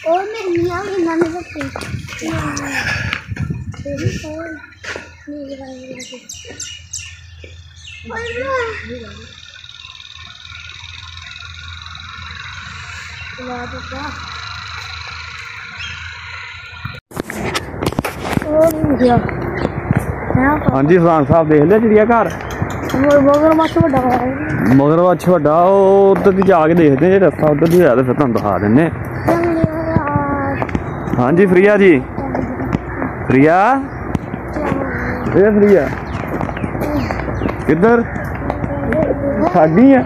ਬਾਬਾ ਮੁੰਡਾ ਤੇ ਆਹ ਕਿ ਬਾਬਾ ਮੁੰਡਾ ਓਏ ਲਓ ਜੀ ਫਤਾਨ ਫਰੀ ਆ ਆਪ ਕੋ ਕਿੱਥੇ ਇਧਰ ਕਿੱਥੇ ਕਿੱਥੇ ਆਇਆ ਅੱਛਾ ਦੱਸਣ ਕਿੱਥੇ ਚੱਲ ਆਇਆ ਦੋ ਤੇ ਪਿੱਛੇ ਤੇ ਜਿੱਦ ਤਾਂ ਨਾ ਅੱਗੋਂ ਆਇਆ ਨਾ ਹਾਂ ਉਹ ਤਸਵੀਰ ਕਿੱਥੇ ਮਰੀ ਜਾਏ ਹਾਂ ਡਰ ਗਈ ਆ। ਉਹ ਮੇਰੀ ਨੀਆਂ ਵੀ ਨਾ ਮੇਰੇ ਤੇ ਤੇਰੀ ਕੋਲ ਨਹੀਂ ਗਾਈ ਲੱਗੀ ਲਾ ਦੋ ਕਾ ਉਹ ਨਹੀਂ ਗਿਆ ਮੈਂ ਹਾਂਜੀ ਫਤਾਨ ਸਾਹਿਬ ਦੇਖ ਲਿਆ ਚਿੜੀਆ ਘਰ ਮੋਰ ਮੋਰ ਮੱਛ ਵੱਡਾ ਹੋਇਆ ਮਗਰ ਅੱਛਾ ਵੱਡਾ ਉਹ ਉਧਰ ਦੀ ਜਾ ਕੇ ਦੇਖਦੇ ਜੇ ਰਸਤਾ ਉਧਰ ਦੀ ਹੋਇਆ ਤੇ ਫਿਰ ਤੁਹਾਨੂੰ ਦਿਖਾ ਦਿੰਨੇ हाँ जी। प्रिया जी प्रिया ये किधर है।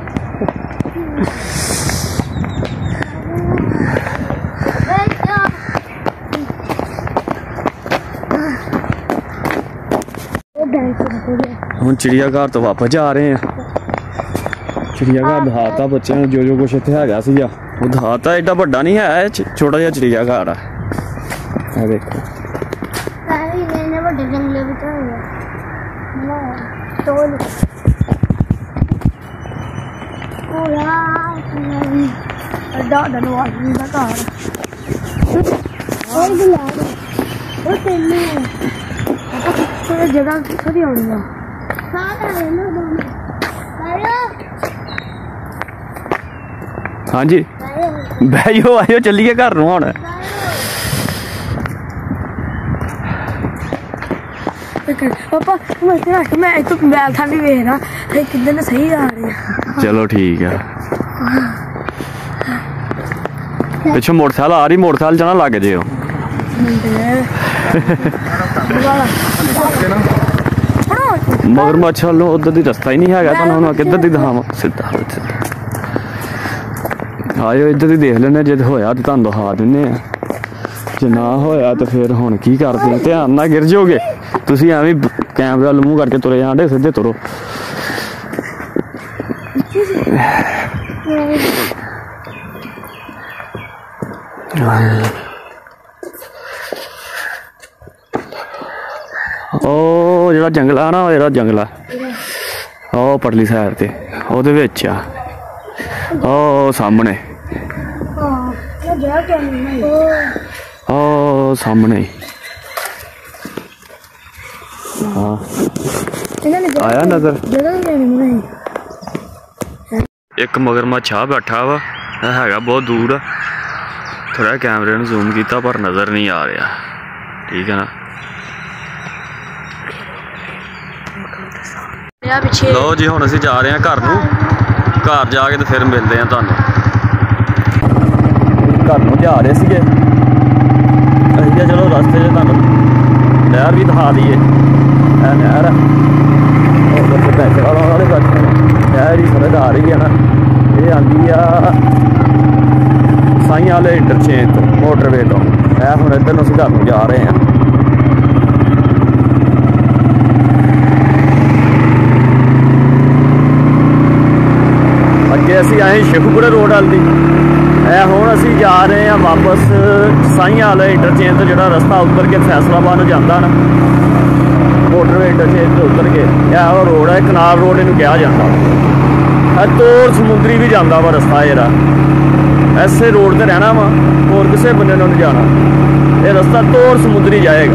हम चिड़ियाघर तो वापस जा रहे हैं चिड़ियाघर दिखाता बच्चों जो जो कुछ इतने है गया एडा व्डा नहीं है छोटा जहा चिड़ियाघर है ਇਹ ਛ- ਛੋਟਾ ਜਿਹਾ ਚਿੜੀਆ ਘਰ ਆ ਇਹ ਦੇਖੋ ਸਾਰੇ ਇਹਨੇ ਵੱਡੇ ਜੰਗਲੇ ਵਿੱਚ ਹੋਇਆ ਨਾ ਤੋਲ ਪੂਰਾ ਨਹੀਂ ਅੱਡਾ ਡਨੋ ਆਦਮੀ ਦਾ ਘਰ ਉਹ ਬੁਲਾ ਉਹ ਤੈਨੂੰ ਤੇ ਜਗ੍ਹਾ ਕਿੱਥੋਂ ਦੀ ਆਉਣੀ ਆ ਸਾਰਾ ਇਹਨੂੰ ਦੋਨੇ ਆਇਓ ਹਾਂਜੀ ਆਇਓ ਬਹਿ ਜਾਓ ਆਇਓ ਚੱਲੀਏ ਘਰ ਨੂੰ ਹੁਣ ਪਾਪਾ, ਮੈਂ ਤੇ ਮੈਂ ਇੱਥੋਂ ਮੋਬਾਈਲ ਥਾਂ ਵੀ ਵੇਖਦਾ। ਤੇ ਕਿੱਦਾਂ ਨੇ ਸਹੀ ਆ ਰਹੀ ਚਲੋ ਠੀਕ ਆ। ਪਿੱਛੇ ਮੋਟਰਸਾਈਕਲ ਆ ਰਹੀ, ਮੋਟਰਸਾਈਕਲ ਚ ਲੱਗ ਜਿਓ। ਮਗਰ ਮੱਛ ਵੱਲੋਂ ਉਧਰ ਦੀ ਰਸਤਾ ਹੀ ਨਹੀਂ ਹੈਗਾ ਤੁਹਾਨੂੰ ਹੁਣ ਕਿੱਧਰ ਦੀ ਦਿਖਾਵਾਂ? ਸਿੱਧਾ ਸਿੱਧਾ। ਆਇਓ, ਇੱਧਰ ਦੀ ਦੇਖ ਲੈਣੇ ਜੇ ਹੋਇਆ ਤੇ ਤੁਹਾਨੂੰ ਦਿਖਾ ਦਿੰਨੇ ਆ ਜੇ ਨਾ ਹੋਇਆ ਤਾਂ ਫਿਰ ਹੁਣ ਕੀ ਕਰਦੇ ਧਿਆਨ ਨਾਲ ਗਿਰ ਜਾਓਗੇ। ਤੁਸੀਂ ਐਵੇਂ ਕੈਮਰਾ ਵੱਲ ਮੂੰਹ ਕਰਕੇ ਤੁਰੇ ਜਾਂਦੇ ਸਿੱਧੇ ਤੁਰੋ। ਉਹ ਜਿਹੜਾ ਜੰਗਲ ਨਾ ਉਹ ਜਿਹੜਾ ਜੰਗਲ। ਉਹ ਪਰਲੀ ਸਾਈਡ ਤੇ ਉਹਦੇ ਵਿੱਚ ਆ। ਉਹ ਸਾਹਮਣੇ। ਹਾਂ ਉਹ ਸਾਹਮਣੇ। ਹਾਂ ਇਹਨਾਂ ਨੇ ਆਇਆ ਨਜ਼ਰ? ਜਗ੍ਹਾ ਕਿਉਂ ਨਹੀਂ ਇੱਕ ਮਗਰਮੱਛ ਆ ਬੈਠਾ ਵਾ, ਇਹ ਹੈਗਾ ਬਹੁਤ ਦੂਰ ਆ। ਥੋੜਾ ਕੈਮਰੇ ਨੂੰ ਜ਼ੂਮ ਕੀਤਾ, ਪਰ ਨਜ਼ਰ ਨਹੀਂ ਆ ਰਿਹਾ। ਠੀਕ ਹੈ ਨਾ? ਲਓ ਜੀ, ਹੁਣ ਅਸੀਂ ਜਾ ਰਹੇ ਹਾਂ ਘਰ ਨੂੰ। ਘਰ ਜਾ ਕੇ ਤੇ ਫਿਰ ਮਿਲਦੇ ਹਾਂ ਤੁਹਾਨੂੰ। ਘਰ ਨੂੰ ਜਾ ਰਹੇ ਸੀਗੇ। ਅਸੀਂ ਚਲੋ ਰਸਤੇ 'ਚ ਤੁਹਾਨੂੰ ਨਹਿਰ ਵੀ ਦਿਖਾ ਦਈਏ। ਇਹ ਨਹਿਰ ਆ ਉਹ ਬੱਚੇ ਪੈਸੇ ਵਾਲਾ ਵਾਲੇ ਬੈਠੇ ਨੇ ਨਹਿਰ ਹੀ ਸਮਝ ਆ ਰਹੀ ਹੈ ਨਾ, ਇਹ ਆਂਦੀ ਆ ਸਾਈਆਂ ਵਾਲੇ ਇੰਟਰਚੇਂਜ ਤੋਂ ਮੋਟਰਵੇ ਤੋਂ। ਇਹ ਹੁਣ ਇੱਧਰ ਨੂੰ ਅਸੀਂ ਘਰ ਨੂੰ ਜਾ ਰਹੇ। ਹਾਂ ਅੱਗੇ ਅਸੀਂ ਆਏ ਸ਼ਿਖਪੁਰੇ ਰੋਡ ਵੱਲ ਦੀ। ਇਹ ਹੁਣ ਅਸੀਂ ਜਾ ਰਹੇ ਹਾਂ ਵਾਪਸ ਸਾਈਆਂ ਵਾਲੇ ਇੰਟਰਚੇਂਜ ਤੋਂ, ਜਿਹੜਾ ਰਸਤਾ ਉੱਤਰ ਕੇ ਫੈਸਲਾਬਾਦ ਨੂੰ ਜਾਂਦਾ ਨਾ। ਮੋਟਰਵੇ ਇੰਟਰਚੇਂਜ ਤੋਂ ਉੱਤਰ ਕੇ, ਇਹ ਉਹ ਰੋਡ ਹੈ ਕਨਾਲ ਰੋਡ ਇਹਨੂੰ ਕਿਹਾ ਜਾਂਦਾ। ਇਹ ਤੋਰ ਸਮੁੰਦਰੀ ਵੀ ਜਾਂਦਾ ਵਾ ਰਸਤਾ ਇਹਦਾ। ਐਸੇ ਰੋਡ ਤੇ ਰਹਿਣਾ ਵਾ, ਹੋਰ ਕਿਸੇ ਬੰਨੇ ਨੂੰ ਨਹੀਂ ਜਾਣਾ। ਇਹ ਰਸਤਾ ਤੋਰ ਸਮੁੰਦਰੀ ਜਾਏਗਾ।